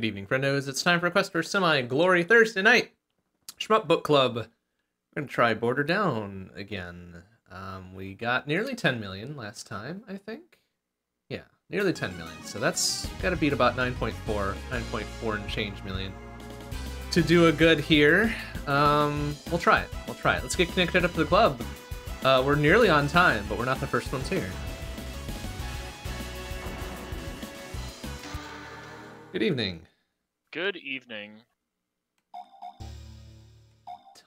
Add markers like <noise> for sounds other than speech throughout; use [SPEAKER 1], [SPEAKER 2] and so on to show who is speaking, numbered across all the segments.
[SPEAKER 1] Good evening, friendos. It's time for a quest for semi glory Thursday night. Shmup Book Club. We're gonna try Border Down again. Um, we got nearly 10 million last time, I think. Yeah, nearly 10 million. So that's got to beat about 9.4, 9.4 and change million to do a good here. Um, we'll try it. We'll try it. Let's get connected up to the club. Uh, we're nearly on time, but we're not the first ones here. Good evening.
[SPEAKER 2] Good evening.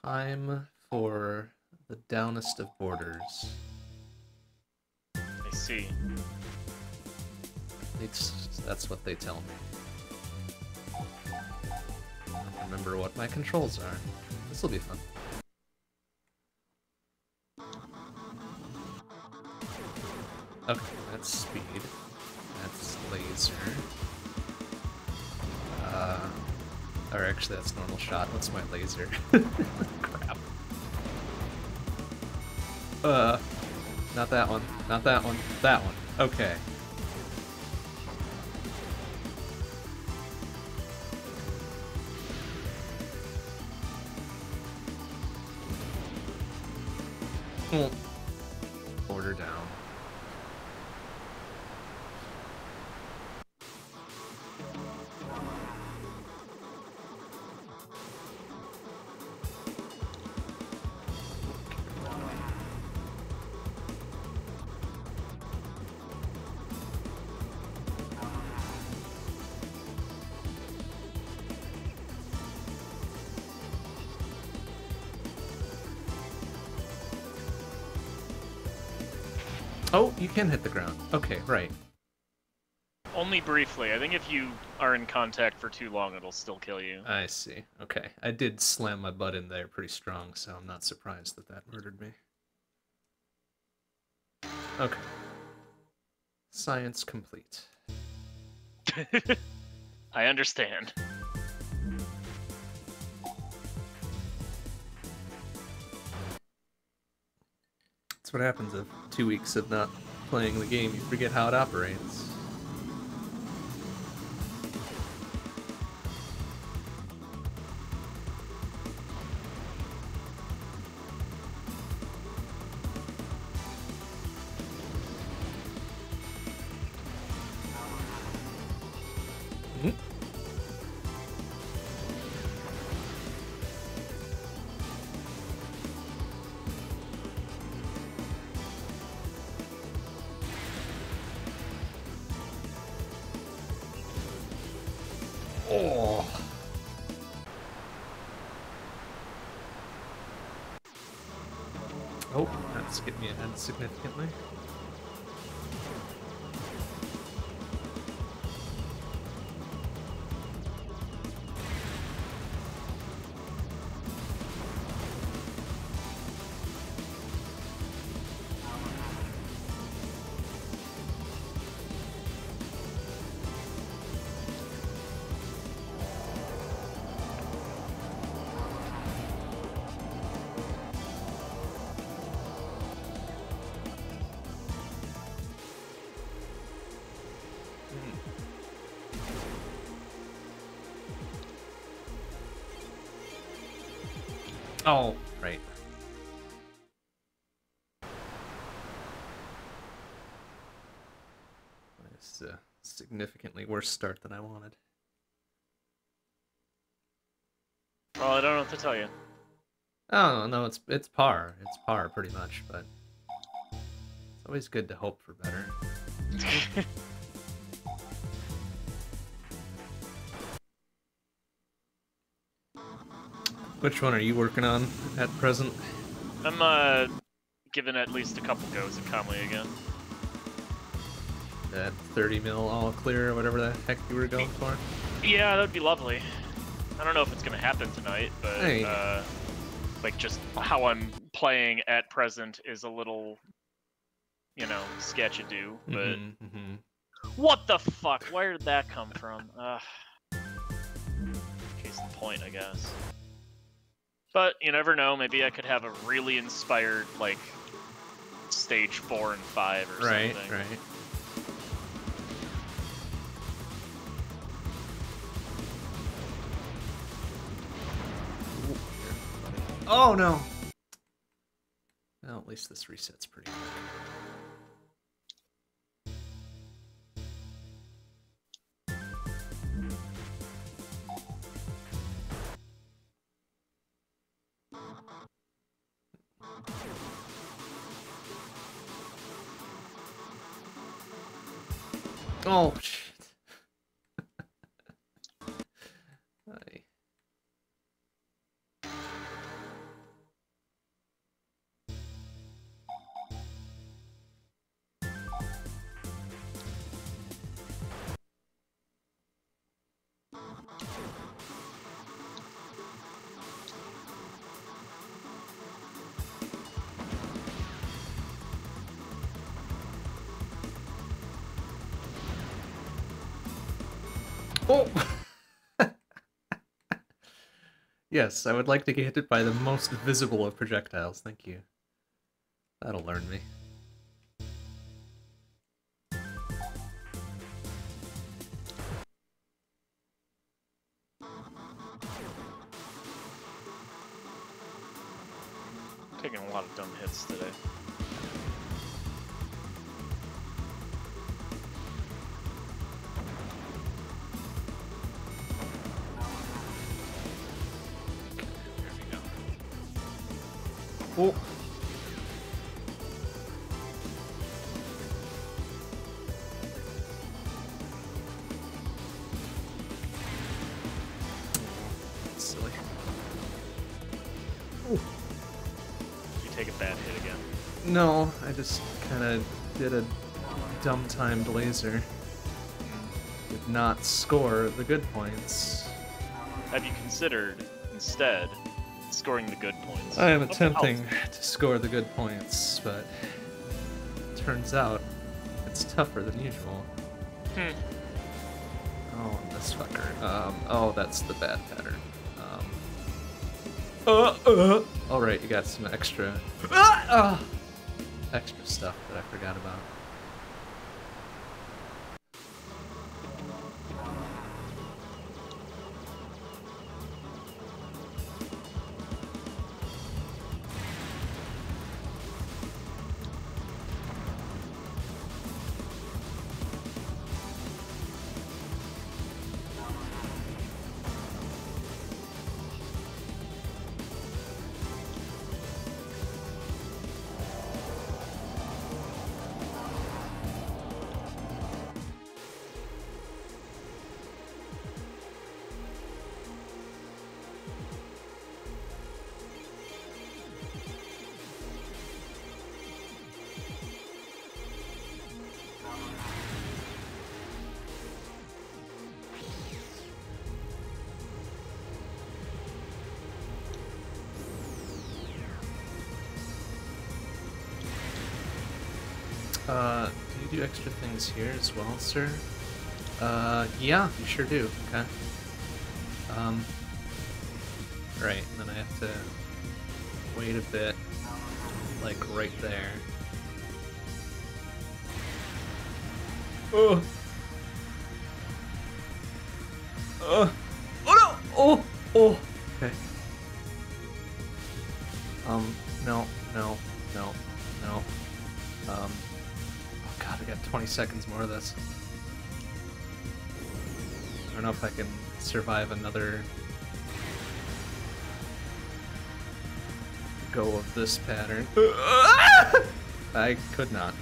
[SPEAKER 1] Time for the downest of borders.
[SPEAKER 2] I see.
[SPEAKER 1] It's, that's what they tell me. I remember what my controls are. This will be fun. Okay, that's speed. That's laser. Uh, or actually, that's normal shot. What's my laser? <laughs> Crap. Uh, not that one. Not that one. That one. Okay. Hmm. Can hit the ground. Okay, right.
[SPEAKER 2] Only briefly. I think if you are in contact for too long, it'll still kill you.
[SPEAKER 1] I see. Okay. I did slam my butt in there pretty strong, so I'm not surprised that that murdered me. Okay. Science complete. <laughs>
[SPEAKER 2] I understand.
[SPEAKER 1] That's what happens if two weeks of not playing the game, you forget how it operates. Oh, right. It's a significantly worse start than I wanted.
[SPEAKER 2] Well, I don't know what to tell you.
[SPEAKER 1] Oh no, it's it's par. It's par pretty much, but it's always good to hope for better. <laughs> Which one are you working on at present?
[SPEAKER 2] I'm uh giving at least a couple goes at Conley again.
[SPEAKER 1] That 30 mil all clear or whatever the heck you were going for?
[SPEAKER 2] Yeah, that'd be lovely. I don't know if it's gonna happen tonight, but
[SPEAKER 1] Hey.
[SPEAKER 2] uh, like just how I'm playing at present is a little, you know, sketchy do. But
[SPEAKER 1] Mhm, mhm.
[SPEAKER 2] what the fuck? Where did that come from? Ugh. Case in point, I guess. But you never know. Maybe I could have a really inspired like stage four and five or
[SPEAKER 1] right,
[SPEAKER 2] something.
[SPEAKER 1] Right, right. Oh no. Well, at least this resets pretty. Good. Oh shit. Oh! <laughs> yes, I would like to get hit by the most visible of projectiles, thank you. That'll learn me.
[SPEAKER 2] Taking a lot of dumb hits today.
[SPEAKER 1] Timed laser. Did not score the good points.
[SPEAKER 2] Have you considered instead scoring the good points?
[SPEAKER 1] I am
[SPEAKER 2] Of
[SPEAKER 1] attempting to score the good points, but turns out it's tougher than usual.
[SPEAKER 2] Hmm.
[SPEAKER 1] Oh, this fucker. Um, oh, that's the bad pattern. Um, uh, uh. All right, you got some extra, ah, extra stuff that I forgot about. Things here as well, sir? Uh, yeah, you sure do. Okay. Um, right, and then I have to wait a bit, like right there. Oh. Seconds more of this. I don't know if I can survive another go of this pattern. <laughs> I could not.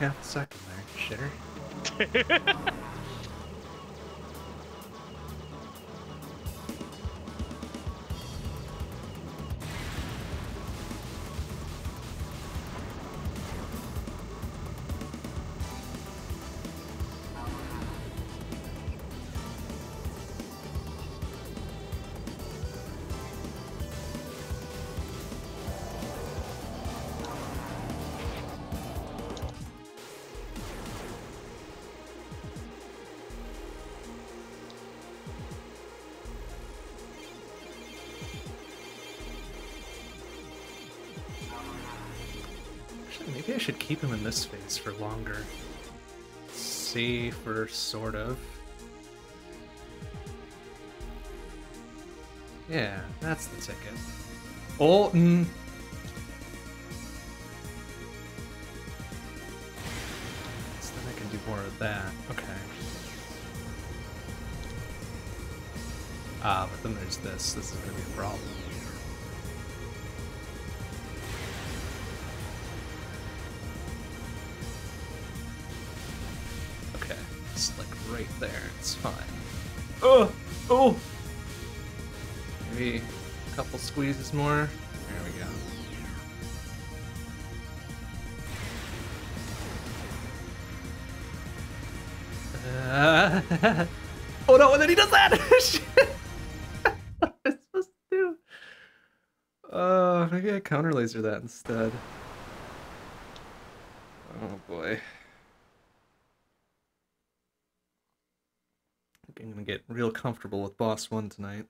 [SPEAKER 1] Me a second there, shitter. <laughs> Safer, sort of. Yeah, that's the ticket. Mm. So then I can do more of that. Okay. Ah, but then there's this. This is gonna be a problem. Right there. It's fine. Oh, oh. Maybe a couple squeezes more. There we go. Uh, <laughs> oh no! And then he does that. <laughs> <laughs> What am I supposed to do? Uh, maybe I counter laser that instead. Oh boy. I think I'm gonna get real comfortable with boss one tonight.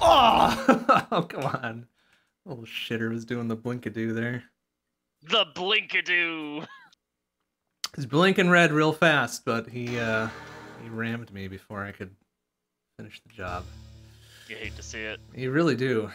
[SPEAKER 1] Oh! <laughs> oh, come on. Little shitter was doing the blinkadoo there.
[SPEAKER 2] the Blinkadoo.
[SPEAKER 1] He's blinking red real fast, but he uh he rammed me before I could finish the job.
[SPEAKER 2] You hate to see it.
[SPEAKER 1] You really do.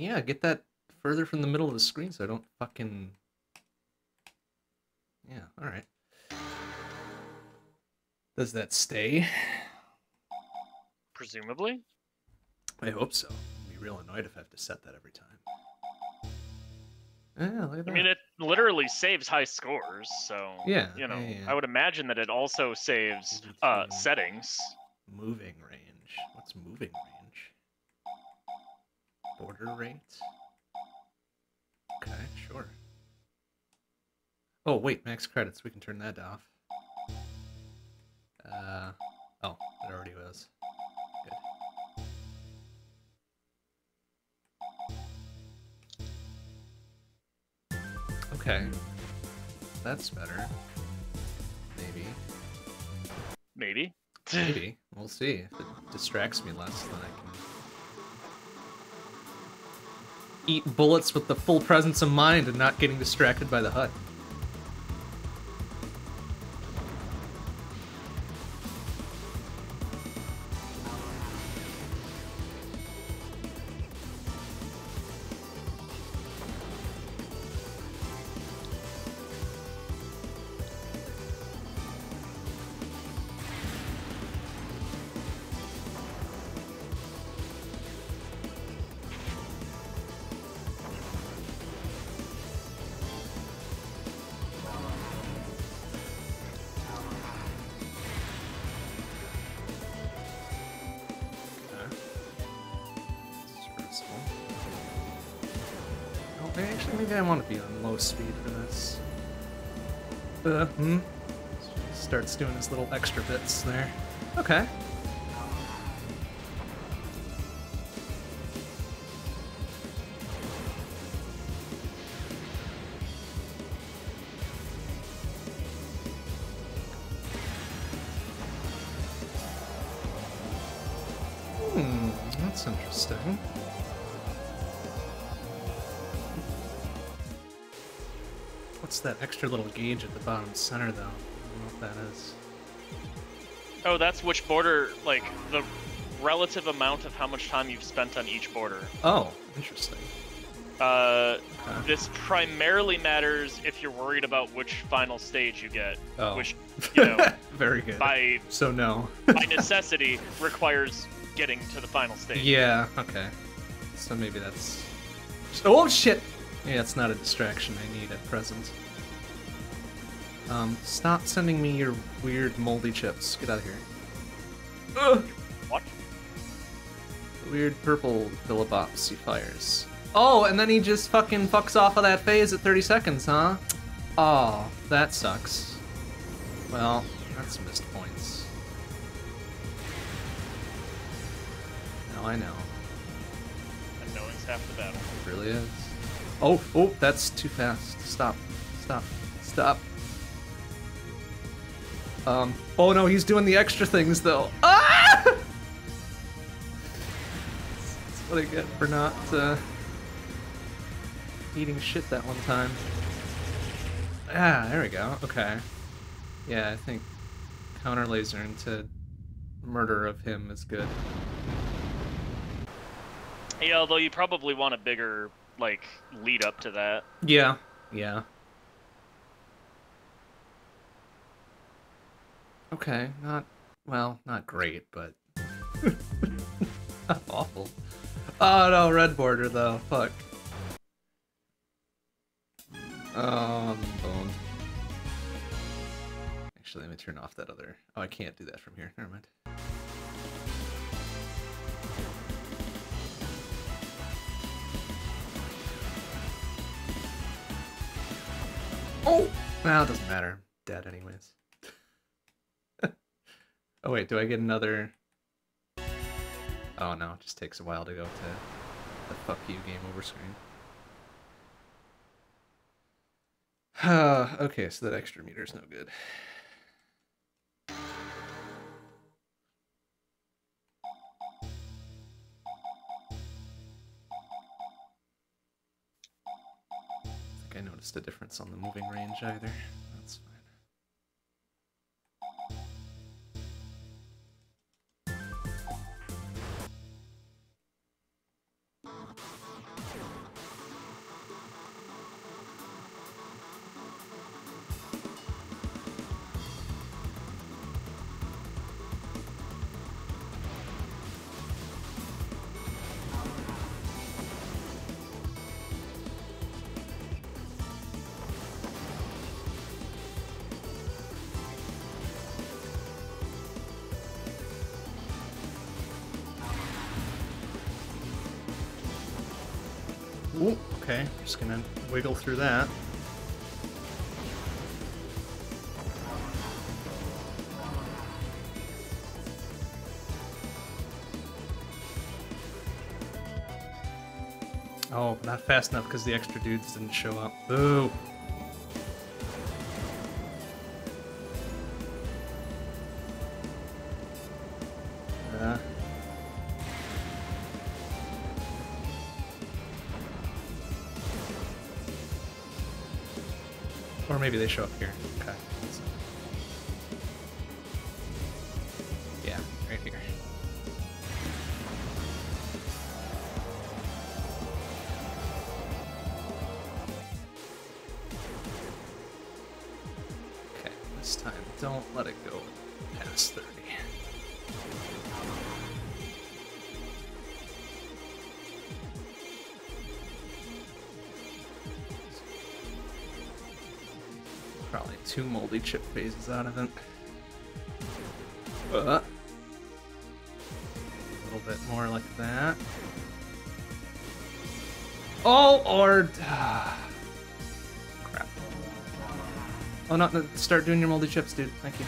[SPEAKER 1] Yeah, get that further from the middle of the screen so I don't fucking Yeah, all right. Does that stay?
[SPEAKER 2] presumably.
[SPEAKER 1] I hope so. I'd be real annoyed if I have to set that every time. Yeah, look at that.
[SPEAKER 2] I mean, it literally saves high scores, so
[SPEAKER 1] Yeah,
[SPEAKER 2] you know,
[SPEAKER 1] yeah, yeah.
[SPEAKER 2] I would imagine that it also saves uh, settings.
[SPEAKER 1] Moving range. What's moving range? Border rate? Okay, sure. Oh, wait, max credits. We can turn that off. Uh, oh, it already was. Good. Okay. That's better. Maybe.
[SPEAKER 2] Maybe.
[SPEAKER 1] Maybe. <laughs> We'll see. If it distracts me less, then I can eat bullets with the full presence of mind and not getting distracted by the HUD. Speed for this. Uh, hmm. Starts doing his little extra bits there. Okay. What's that extra little gauge at the bottom center, though? I don't know what that is.
[SPEAKER 2] Oh, that's which border, like the relative amount of how much time you've spent on each border.
[SPEAKER 1] Oh, interesting.
[SPEAKER 2] Uh,
[SPEAKER 1] Okay.
[SPEAKER 2] this primarily matters if you're worried about which final stage you get,
[SPEAKER 1] Oh.
[SPEAKER 2] which <laughs> you know
[SPEAKER 1] Very good.
[SPEAKER 2] by
[SPEAKER 1] So no.
[SPEAKER 2] by necessity requires getting to the final stage.
[SPEAKER 1] yeah. Okay. So maybe that's. Oh shit! Yeah, it's not a distraction I need at present. Um, stop sending me your weird moldy chips. Get out of here. Ugh.
[SPEAKER 2] What?
[SPEAKER 1] Weird purple Philipops he fires. Oh, and then he just fucking fucks off of that phase at 30 seconds, huh? Oh, that sucks. Well, that's missed points. Now I know.
[SPEAKER 2] And knowing's half the battle.
[SPEAKER 1] It really is. Oh, oh, that's too fast. Stop. Stop. Stop. Um, oh no, he's doing the extra things though. Ah! That's what I get for not, uh, eating shit that one time. Ah, there we go. Okay. Yeah, I think counter laser into murder of him is good.
[SPEAKER 2] Yeah, although you probably want a bigger like lead up to that.
[SPEAKER 1] Yeah, yeah. Okay, not well, not great, but <laughs> awful. Oh no, red border though. Fuck. Um, oh, I'm. Actually, let me turn off that other. Oh, I can't do that from here. Never mind. Oh! Well, it doesn't matter. Dead anyways. <laughs> oh wait, do I get another... Oh no, it just takes a while to go to the fuck you game over screen. <sighs> okay, so that extra meter is no good. I noticed a difference on the moving range either. Just gonna wiggle through that. Oh, not fast enough because the extra dudes didn't show up. Boo! Or maybe they show up here. Okay. Two moldy chip phases out of it. Uh, a little bit more like that. Oh, <sighs> or crap. Oh, no, no, start doing your moldy chips, dude. Thank you.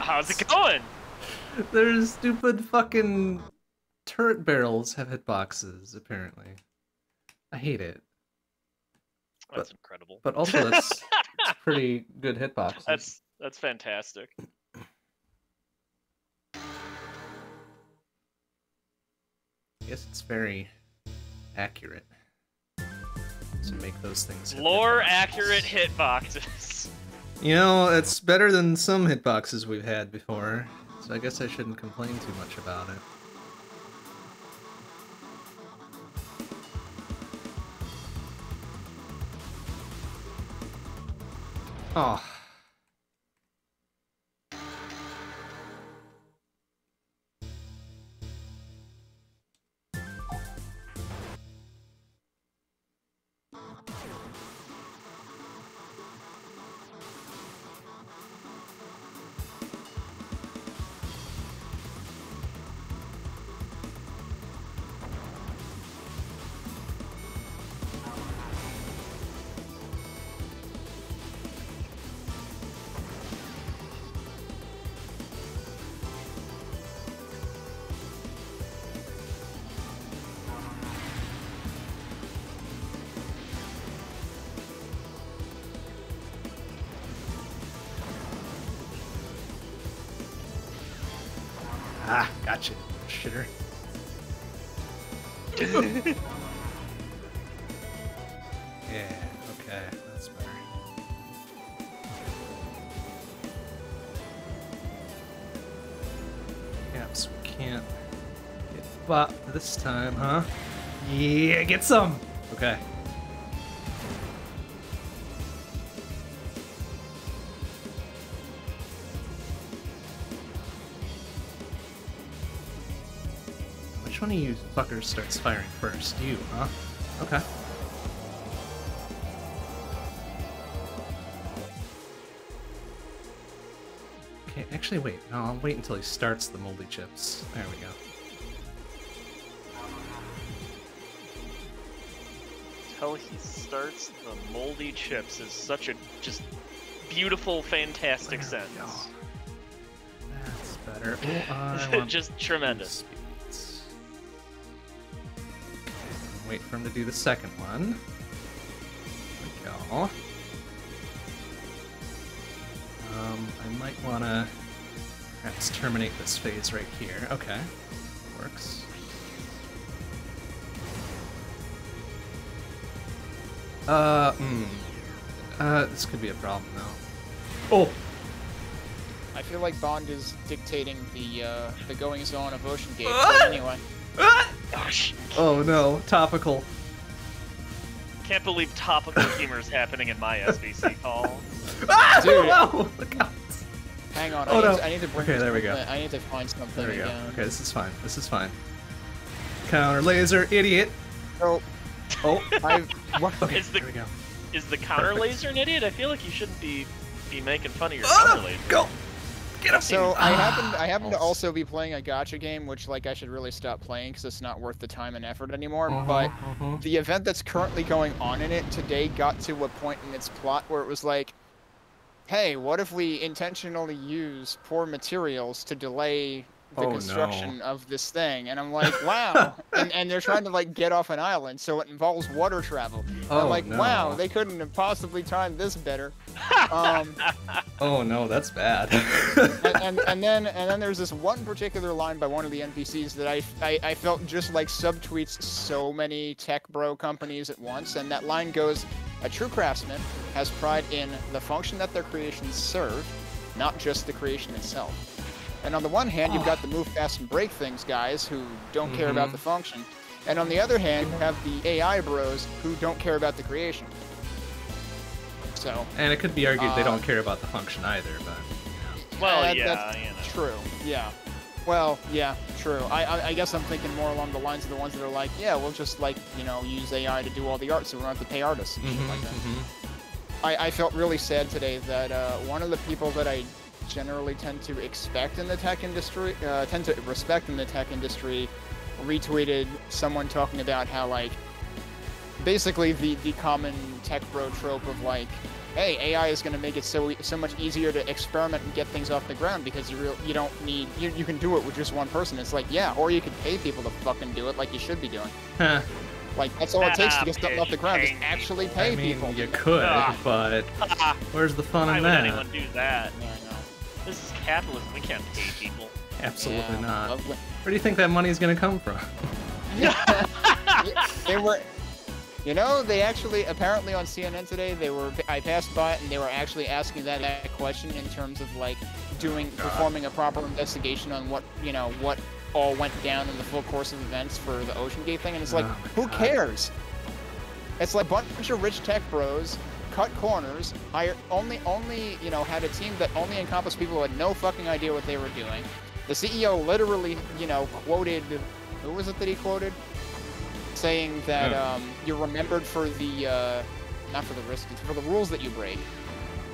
[SPEAKER 2] How's it going? <laughs>
[SPEAKER 1] There's stupid fucking turret barrels have hitboxes, apparently. I hate it.
[SPEAKER 2] That's incredible.
[SPEAKER 1] But also that's it's <laughs> pretty good hitboxes.
[SPEAKER 2] That's that's fantastic.
[SPEAKER 1] I guess it's very accurate to make those things.
[SPEAKER 2] Lore
[SPEAKER 1] hitboxes.
[SPEAKER 2] accurate hitboxes.
[SPEAKER 1] You know, it's better than some hitboxes we've had before, so I guess I shouldn't complain too much about it. Oh. Shitter. <laughs> yeah, okay, that's better. Yeah, so we can't get bot this time, huh? Yeah, get some! Okay. One of you fuckers starts firing first? You, huh? Okay. Okay, actually, wait. No, I'll wait until he starts the moldy chips. There we go.
[SPEAKER 2] Until he starts the moldy chips is such a just beautiful, fantastic
[SPEAKER 1] There we go.
[SPEAKER 2] sentence.
[SPEAKER 1] That's better. <laughs> Oh,
[SPEAKER 2] just tremendous.
[SPEAKER 1] Wait for him to do the second one. There we go. Um, I might want to perhaps terminate this phase right here. Okay, works. Uh, hmm. Uh, this could be a problem now. Oh!
[SPEAKER 3] I feel like Bond is dictating the uh, the goings on of OceanGate.
[SPEAKER 1] Ah!
[SPEAKER 3] But anyway,
[SPEAKER 2] Gosh,
[SPEAKER 1] Oh no, topical.
[SPEAKER 2] can't believe topical humor is happening in my SBC call. <laughs>
[SPEAKER 1] Ah!
[SPEAKER 3] Dude.
[SPEAKER 1] No! Look out!
[SPEAKER 3] hang on.
[SPEAKER 1] Oh,
[SPEAKER 3] I, need to, I need to bring.
[SPEAKER 1] Okay, there we go.
[SPEAKER 3] I need to find something
[SPEAKER 1] There we go.
[SPEAKER 3] again.
[SPEAKER 1] Okay, this is fine. This is fine. Counter laser, idiot.
[SPEAKER 3] Oh.
[SPEAKER 1] Oh, <laughs>
[SPEAKER 3] I've what?
[SPEAKER 1] okay.
[SPEAKER 2] Is the-
[SPEAKER 1] there we go.
[SPEAKER 2] Is the counter
[SPEAKER 1] Perfect.
[SPEAKER 2] laser an idiot? I feel like you shouldn't be be making fun of your
[SPEAKER 1] Ah!
[SPEAKER 2] counter laser.
[SPEAKER 1] Go! Get him!
[SPEAKER 3] So I
[SPEAKER 1] Ah,
[SPEAKER 3] happen I happen to also be playing a gacha game, which like I should really stop playing because it's not worth the time and effort anymore.
[SPEAKER 1] Uh-huh,
[SPEAKER 3] But
[SPEAKER 1] uh-huh.
[SPEAKER 3] the event that's currently going on in it today got to a point in its plot where it was like, hey, what if we intentionally use poor materials to delay the
[SPEAKER 1] Oh, no.
[SPEAKER 3] construction of this thing? And I'm like, <laughs> wow. and, and they're trying to like get off an island, so it involves water travel.
[SPEAKER 1] Oh,
[SPEAKER 3] I'm like,
[SPEAKER 1] no.
[SPEAKER 3] wow, they couldn't have possibly timed this better. <laughs> Um,
[SPEAKER 1] Oh no, that's bad.
[SPEAKER 3] and, <laughs> and, and then and then there's this one particular line by one of the NPCs that I, I, I felt just like subtweets so many tech bro companies at once, and that line goes, "A true craftsman has pride in the function that their creations serve, not just the creation itself." And on the one hand, you've got the move fast and break things guys who don't care about
[SPEAKER 1] Mhm.
[SPEAKER 3] the function, and on the other hand, you have the AI bros who don't care about the creation. So
[SPEAKER 1] and it could be argued they
[SPEAKER 3] Uh,
[SPEAKER 1] don't care about the function either, but
[SPEAKER 2] Well,
[SPEAKER 3] Uh,
[SPEAKER 2] yeah,
[SPEAKER 3] that's
[SPEAKER 2] you know.
[SPEAKER 3] True. Yeah. Well, yeah, true. I, I I guess I'm thinking more along the lines of the ones that are like, yeah, we'll just like you know use AI to do all the art, so we don't have to pay artists and shit
[SPEAKER 1] Mhm,
[SPEAKER 3] like that.
[SPEAKER 1] mhm.
[SPEAKER 3] I, I felt really sad today that uh, one of the people that I generally tend to expect in the tech industry, uh, tend to respect in the tech industry, retweeted someone talking about how like basically the the common tech bro trope of like hey, AI is going to make it so e- so much easier to experiment and get things off the ground because you real you don't need you, you can do it with just one person. It's like yeah, or you could pay people to fucking do it like you should be doing.
[SPEAKER 1] Huh.
[SPEAKER 3] Like that's all it takes to get stuff off the ground. Just actually pay
[SPEAKER 1] I mean,
[SPEAKER 3] people.
[SPEAKER 1] you could,
[SPEAKER 2] Ah.
[SPEAKER 1] but <laughs> where's the fun
[SPEAKER 2] Why
[SPEAKER 1] in
[SPEAKER 2] would
[SPEAKER 1] that?
[SPEAKER 2] anyone do that?
[SPEAKER 3] Yeah, I know.
[SPEAKER 2] This is capitalism. We can't pay people.
[SPEAKER 1] Absolutely
[SPEAKER 3] Yeah,
[SPEAKER 1] not.
[SPEAKER 3] lovely.
[SPEAKER 1] Where do you think that money is gonna come from? <laughs>
[SPEAKER 3] they were you know they actually apparently on cnn today they were i passed by it and they were actually asking that, that question in terms of like doing oh, performing a proper investigation on what you know what all went down in the full course of events for the OceanGate thing and it's like
[SPEAKER 1] Oh
[SPEAKER 3] who
[SPEAKER 1] God.
[SPEAKER 3] cares it's like a bunch of rich tech bros cut corners hired only only you know had a team that only encompassed people who had no fucking idea what they were doing the ceo literally you know quoted who was it that he quoted saying that
[SPEAKER 1] Yeah.
[SPEAKER 3] um, you're remembered for the uh, not for the risk, it's for the rules that you break.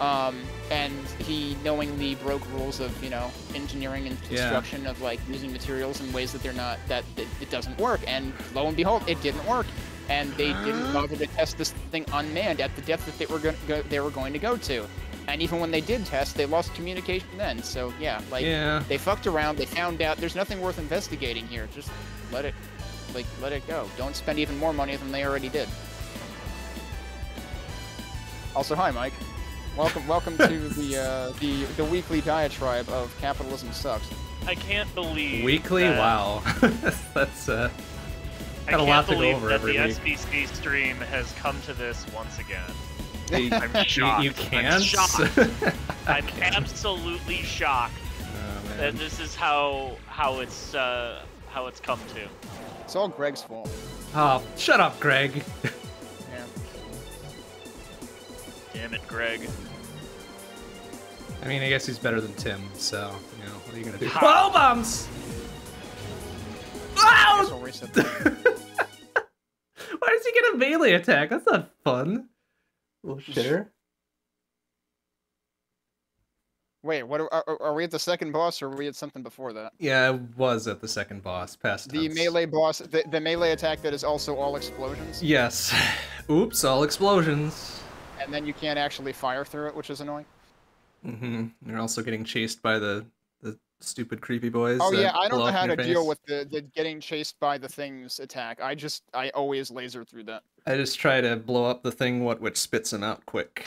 [SPEAKER 3] Um, and he knowingly broke rules of you know engineering and
[SPEAKER 1] Yeah.
[SPEAKER 3] construction of like using materials in ways that they're not that, that it doesn't work. And lo and behold, it didn't work. And they didn't bother to test this thing unmanned at the depth that they were going go, they were going to go to. And even when they did test, they lost communication then. So yeah, like
[SPEAKER 1] yeah.
[SPEAKER 3] they fucked around. They found out there's nothing worth investigating here. Just let it, like, let it go. Don't spend even more money than they already did. Also, hi, Mike. Welcome, welcome to <laughs> the uh, the the weekly diatribe of capitalism sucks.
[SPEAKER 2] I can't believe.
[SPEAKER 1] Weekly?
[SPEAKER 2] that-
[SPEAKER 1] Wow. <laughs> That's uh
[SPEAKER 2] I
[SPEAKER 1] Got a
[SPEAKER 2] can't
[SPEAKER 1] lot to go
[SPEAKER 2] believe
[SPEAKER 1] over
[SPEAKER 2] that the
[SPEAKER 1] week.
[SPEAKER 2] SBC stream has come to this once again. I'm
[SPEAKER 1] you,
[SPEAKER 2] shocked.
[SPEAKER 1] you
[SPEAKER 2] I'm
[SPEAKER 1] can't. <laughs>
[SPEAKER 2] shocked.
[SPEAKER 1] Oh,
[SPEAKER 2] I'm absolutely shocked
[SPEAKER 1] man.
[SPEAKER 2] that this is how how it's uh, how it's come to.
[SPEAKER 3] It's all Greg's fault.
[SPEAKER 1] Oh, shut up, Greg. <laughs>
[SPEAKER 3] Yeah.
[SPEAKER 2] Damn it, Greg.
[SPEAKER 1] I mean, I guess he's better than Tim, so you know what are you gonna do?
[SPEAKER 2] Ha.
[SPEAKER 1] Oh, bombs!
[SPEAKER 3] I guess
[SPEAKER 1] Ow!
[SPEAKER 3] we'll.
[SPEAKER 1] Why does he get a melee attack? That's not fun. Little shitter.
[SPEAKER 3] Wait, what? Are, are, are we at the second boss, or are we at something before that?
[SPEAKER 1] Yeah, I was at the second boss. Past
[SPEAKER 3] The
[SPEAKER 1] tense.
[SPEAKER 3] melee boss, the, the melee attack that is also all explosions,
[SPEAKER 1] Yes. <sighs> Oops! All explosions.
[SPEAKER 3] and then you can't actually fire through it, which is annoying.
[SPEAKER 1] Mm-hmm. You're also getting chased by the the stupid creepy boys.
[SPEAKER 3] Oh yeah, I don't know how to
[SPEAKER 1] your
[SPEAKER 3] deal with the, the getting chased by the things attack. I just I always laser through that.
[SPEAKER 1] I just try to blow up the thing what which spits them out quick.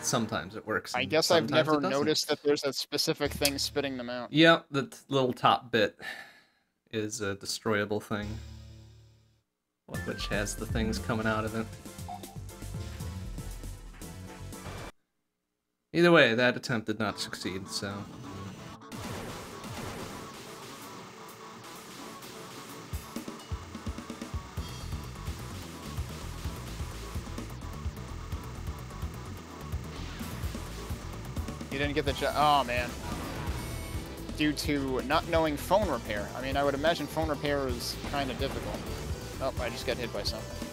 [SPEAKER 1] Sometimes it works.
[SPEAKER 3] I guess I've never noticed that there's a specific thing spitting them out.
[SPEAKER 1] Yep, the little top bit is a destroyable thing, wh- which has the things coming out of it. Either way, that attempt did not succeed, so.
[SPEAKER 3] You didn't get the jo- oh man. Due to not knowing phone repair. I mean, I would imagine phone repair is kind of difficult. Oh, I just got hit by something.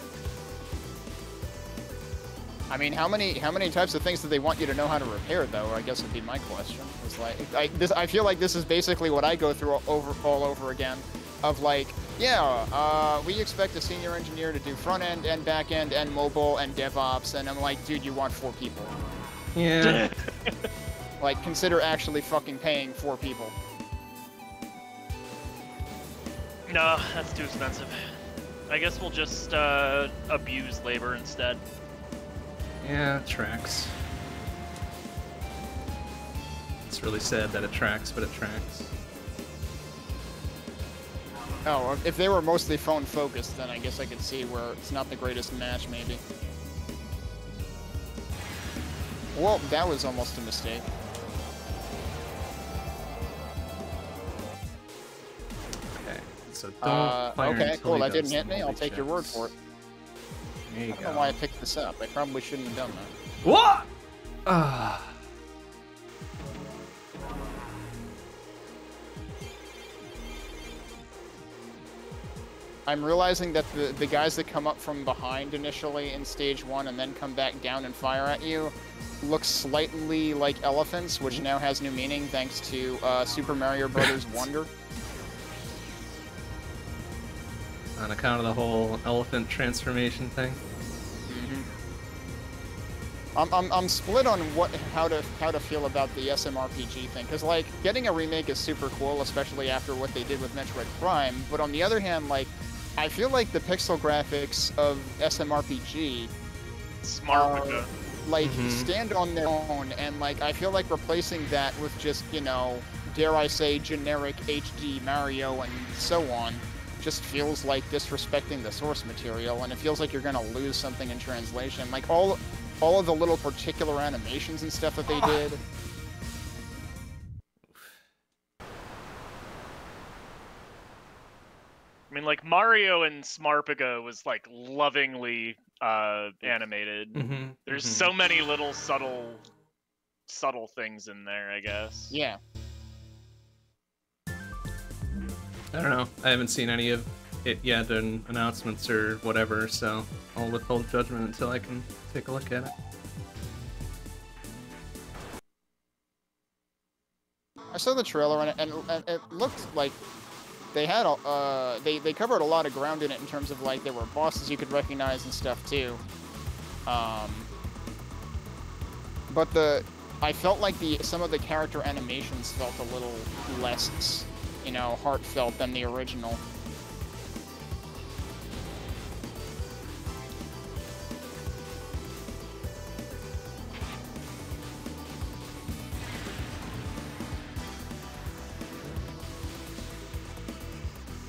[SPEAKER 3] I mean, how many how many types of things do they want you to know how to repair, though? I guess would be my question. It's like I this I feel like this is basically what I go through all over all over again, of like, yeah, uh, we expect a senior engineer to do front end and back end and mobile and DevOps, and I'm like, dude, you want four people.
[SPEAKER 1] Yeah. <laughs>
[SPEAKER 3] Like, consider actually fucking paying four people.
[SPEAKER 2] No, that's too expensive. I guess we'll just uh, abuse labor instead.
[SPEAKER 1] yeah, it tracks. It's really sad that it tracks, but it tracks.
[SPEAKER 3] Oh, if they were mostly phone focused, then I guess I could see where it's not the greatest match, maybe. Well, that was almost a mistake.
[SPEAKER 1] So don't
[SPEAKER 3] Uh,
[SPEAKER 1] fire
[SPEAKER 3] okay, cool. That didn't hit me. I'll take your word for it.
[SPEAKER 1] There you
[SPEAKER 3] I don't know why I picked this up. I probably shouldn't have done that.
[SPEAKER 1] What? Ah.
[SPEAKER 3] I'm realizing that the, the guys that come up from behind initially in stage one and then come back down and fire at you look slightly like elephants, which now has new meaning thanks to uh, Super Mario Brothers <laughs> Wonder.
[SPEAKER 1] On account of the whole elephant transformation thing.
[SPEAKER 3] hmm I'm, I'm, I'm split on what how to how to feel about the SMRPG thing because like getting a remake is super cool, especially after what they did with Metroid Prime. But on the other hand, like I feel like the pixel graphics of SMRPG
[SPEAKER 2] Smart with
[SPEAKER 3] Uh,
[SPEAKER 2] the
[SPEAKER 3] like
[SPEAKER 1] Mhm.
[SPEAKER 3] stand on their own, and like I feel like replacing that with just you know dare I say generic HD Mario and so on just feels like disrespecting the source material, and it feels like you're gonna lose something in translation. Like all all of the little particular animations and stuff that they did.
[SPEAKER 2] I mean, like Mario and Smarpiga was like lovingly uh, animated.
[SPEAKER 1] Mm-hmm.
[SPEAKER 2] There's so many little subtle, subtle things in there. I guess.
[SPEAKER 3] Yeah.
[SPEAKER 1] I don't know. I haven't seen any of it yet in announcements or whatever, so I'll withhold judgment until I can take a look at it.
[SPEAKER 3] I saw the trailer and it, and, and it looked like they had a, uh they they covered a lot of ground in it in terms of like there were bosses you could recognize and stuff too. Um, but the I felt like the some of the character animations felt a little less, you know, heartfelt than the original.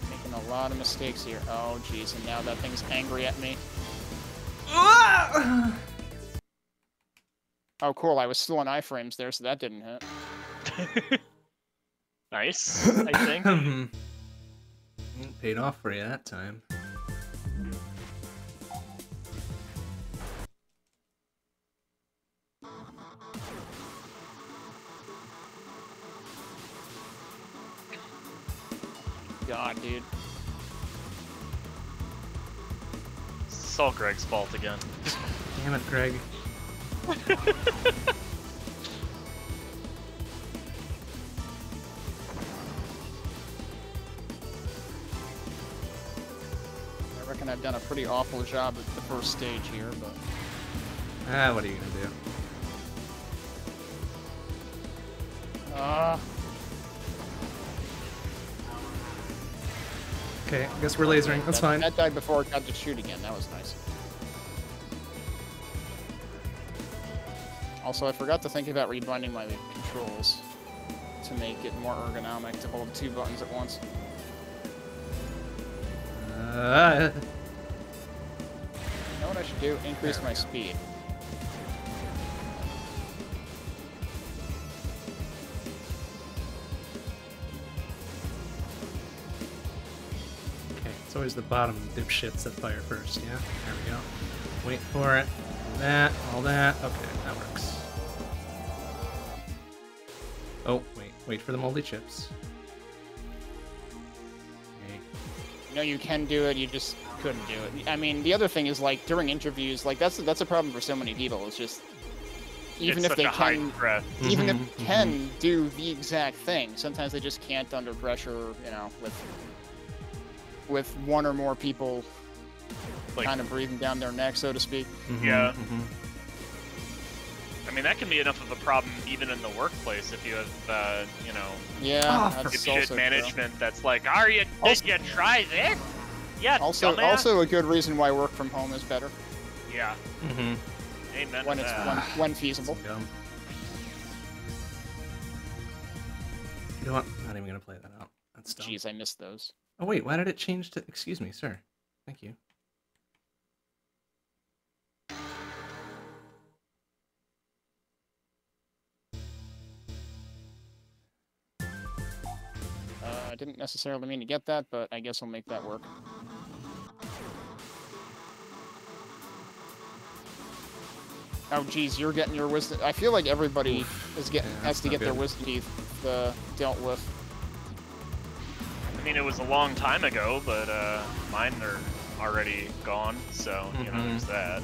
[SPEAKER 3] Making a lot of mistakes here. Oh jeez, and now that thing's angry at me. Oh cool, I was still on iframes there, so that didn't hit. <laughs>
[SPEAKER 2] Nice. I think.
[SPEAKER 1] Mm, Paid off for you that time.
[SPEAKER 3] God, dude.
[SPEAKER 2] It's all Greg's fault again.
[SPEAKER 1] Damn it, Greg. <laughs>
[SPEAKER 3] done a pretty awful job at the first stage here, but
[SPEAKER 1] Ah, what are you gonna do?
[SPEAKER 3] uh
[SPEAKER 1] Okay, I guess we're lasering. That's
[SPEAKER 3] that,
[SPEAKER 1] fine.
[SPEAKER 3] That died before it got to shoot again. That was nice. Also, I forgot to think about rebinding my controls to make it more ergonomic to hold two buttons at once.
[SPEAKER 1] Uh,
[SPEAKER 3] do? Increase my speed.
[SPEAKER 1] okay, it's always the bottom dipshits that fire first, yeah? There we go. Wait for it. That, all that. Okay, that works. Oh, wait. Wait for the moldy chips. Okay.
[SPEAKER 3] Know you can do it, you just couldn't do it. I mean, the other thing is like during interviews, like that's that's a problem for so many people. It's just even
[SPEAKER 2] it's
[SPEAKER 3] if they can,
[SPEAKER 2] threat.
[SPEAKER 3] even if
[SPEAKER 1] Mhm,
[SPEAKER 3] they can do the exact thing, sometimes they just can't under pressure. You know, with with one or more people
[SPEAKER 2] Like,
[SPEAKER 3] kind of breathing down their neck, so to speak.
[SPEAKER 1] mhm,
[SPEAKER 2] Yeah.
[SPEAKER 1] mhm.
[SPEAKER 2] I mean, that can be enough of a problem even in the workplace if you have, uh, you know,
[SPEAKER 3] Yeah,
[SPEAKER 1] Oh,
[SPEAKER 3] that's
[SPEAKER 2] good
[SPEAKER 3] also
[SPEAKER 2] shit
[SPEAKER 3] true.
[SPEAKER 2] management that's like, are you?
[SPEAKER 3] Also-
[SPEAKER 2] Did you try this? Yeah,
[SPEAKER 3] Also,
[SPEAKER 2] dumbass.
[SPEAKER 3] also a good reason why work from home is better
[SPEAKER 2] yeah.
[SPEAKER 1] Mm-hmm.
[SPEAKER 2] Amen
[SPEAKER 3] when
[SPEAKER 2] to
[SPEAKER 3] it's
[SPEAKER 2] that.
[SPEAKER 3] when, when feasible.
[SPEAKER 1] Dumb. You know what? I'm not even gonna play that out. That's dumb.
[SPEAKER 3] Jeez, I missed those.
[SPEAKER 1] Oh wait, why did it change to? Excuse me, sir. Thank you.
[SPEAKER 3] Uh, I didn't necessarily mean to get that, but I guess I'll make that work. Oh, geez, you're getting your wisdom. I feel like everybody is getting
[SPEAKER 1] Yeah,
[SPEAKER 3] has to
[SPEAKER 1] not
[SPEAKER 3] get their
[SPEAKER 1] good.
[SPEAKER 3] wisdom teeth uh, dealt with.
[SPEAKER 2] I mean, it was a long time ago, but uh, mine are already gone, so you know,
[SPEAKER 1] Mhm,
[SPEAKER 2] there's that.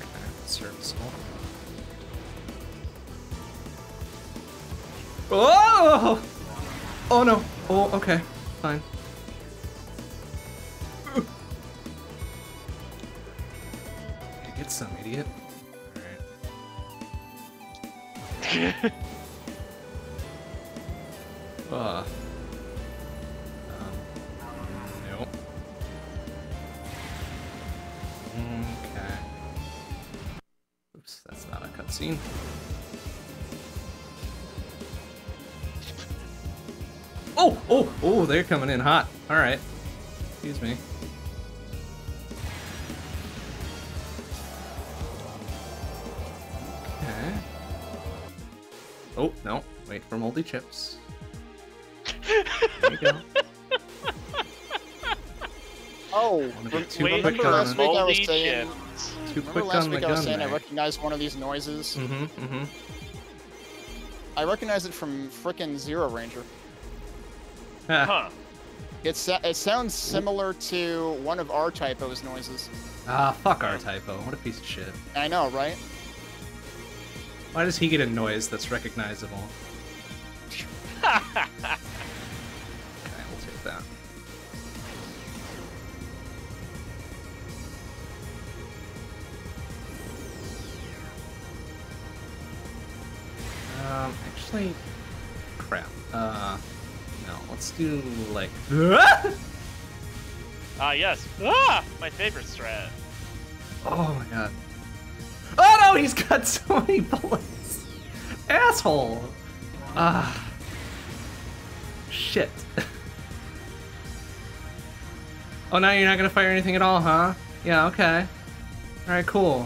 [SPEAKER 1] Okay, serviceable. Oh! Oh no. Oh, okay. Fine. Get some idiot. Alright. <laughs> Uh. Um. Okay. Oops, that's not a cutscene. Oh, oh, oh, they're coming in hot. All right. Excuse me. Okay. Oh, no. Wait for moldy chips. There you go. <laughs>
[SPEAKER 3] Oh,
[SPEAKER 1] Wanna be
[SPEAKER 3] rem-
[SPEAKER 1] too
[SPEAKER 2] Wait
[SPEAKER 1] quick
[SPEAKER 3] remember
[SPEAKER 1] on
[SPEAKER 3] last week I was saying.
[SPEAKER 2] chips.
[SPEAKER 1] Too
[SPEAKER 3] Remember
[SPEAKER 1] quick
[SPEAKER 3] last
[SPEAKER 1] on the
[SPEAKER 3] week I was
[SPEAKER 1] gun
[SPEAKER 3] saying I recognized one of these noises.
[SPEAKER 1] Mm-hmm, mm-hmm.
[SPEAKER 3] I recognize it from frickin' Zero Ranger.
[SPEAKER 2] Huh.
[SPEAKER 3] It, sa- it sounds similar to one of our typos noises.
[SPEAKER 1] Ah, fuck our typo. What a piece of shit.
[SPEAKER 3] I know, right?
[SPEAKER 1] Why does he get a noise that's recognizable? <laughs> Okay, we'll take that. Um, actually, do like. <laughs>
[SPEAKER 2] Ah, yes. Ah, my favorite strat.
[SPEAKER 1] Oh my god. Oh no, he's got <laughs> so many bullets. Asshole. Ah. Shit. <laughs> oh, now you're not gonna fire anything at all, huh? Yeah, okay. Alright, cool.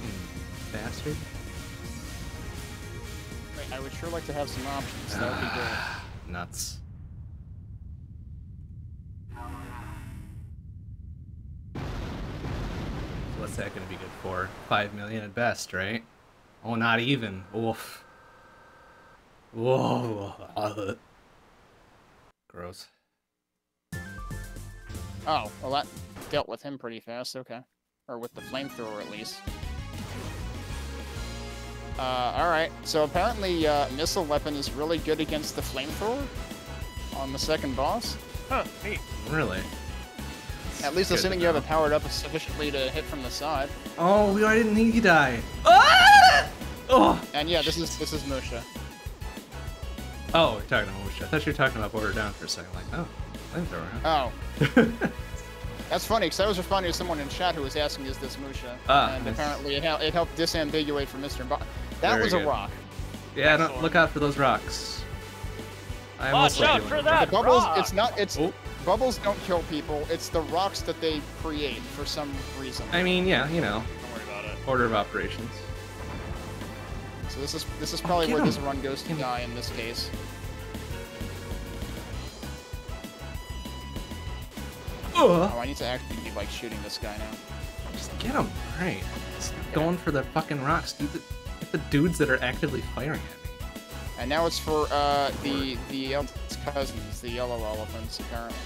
[SPEAKER 1] Hmm, Bastard.
[SPEAKER 3] Wait, I would sure like to have some options. That would be <sighs> great.
[SPEAKER 1] Nuts. What's that gonna be good for? Five million at best, right? Oh, not even. Oof. Whoa. <laughs> Gross.
[SPEAKER 3] Oh, well that dealt with him pretty fast. Okay, or with the flamethrower at least. Uh, all right. So apparently, uh, missile weapon is really good against the flamethrower on the second boss.
[SPEAKER 2] Huh, neat.
[SPEAKER 1] Really?
[SPEAKER 3] At least
[SPEAKER 1] Good
[SPEAKER 3] assuming you have it powered up sufficiently to hit from the side.
[SPEAKER 1] Oh, we already didn't need to die. Ah! Oh.
[SPEAKER 3] And yeah, this is this is Musha.
[SPEAKER 1] Oh, we're talking about Musha. I thought you were talking about Border Down for a second. Like, oh, flamethrower, huh?
[SPEAKER 3] Oh, <laughs> that's funny because I was responding to someone in chat who was asking, "Is this Musha?"
[SPEAKER 1] Ah,
[SPEAKER 3] and
[SPEAKER 1] nice.
[SPEAKER 3] apparently it, hel- it helped disambiguate for Mr. Bo- That
[SPEAKER 1] Very
[SPEAKER 3] was
[SPEAKER 1] good.
[SPEAKER 3] a rock.
[SPEAKER 1] yeah, don't,
[SPEAKER 2] Excellent.
[SPEAKER 1] look out for those rocks. I'm
[SPEAKER 2] Watch out
[SPEAKER 1] doing
[SPEAKER 2] for
[SPEAKER 1] it.
[SPEAKER 2] that!
[SPEAKER 3] The bubbles.
[SPEAKER 2] rock!
[SPEAKER 3] It's not. It's
[SPEAKER 1] Oh,
[SPEAKER 3] bubbles don't kill people. It's the rocks that they create for some reason.
[SPEAKER 1] I mean, yeah, you know,
[SPEAKER 2] Don't worry about it.
[SPEAKER 1] order of operations.
[SPEAKER 3] So this is this is probably
[SPEAKER 1] get
[SPEAKER 3] where this
[SPEAKER 1] him.
[SPEAKER 3] run goes to die in this case. Oh, I need to actually be like shooting this guy now.
[SPEAKER 1] Just get them. Right. Stop going for the fucking rocks. Do the, get the dudes that are actively firing at me.
[SPEAKER 3] And now it's for uh, the the cousins, the yellow elephants, apparently.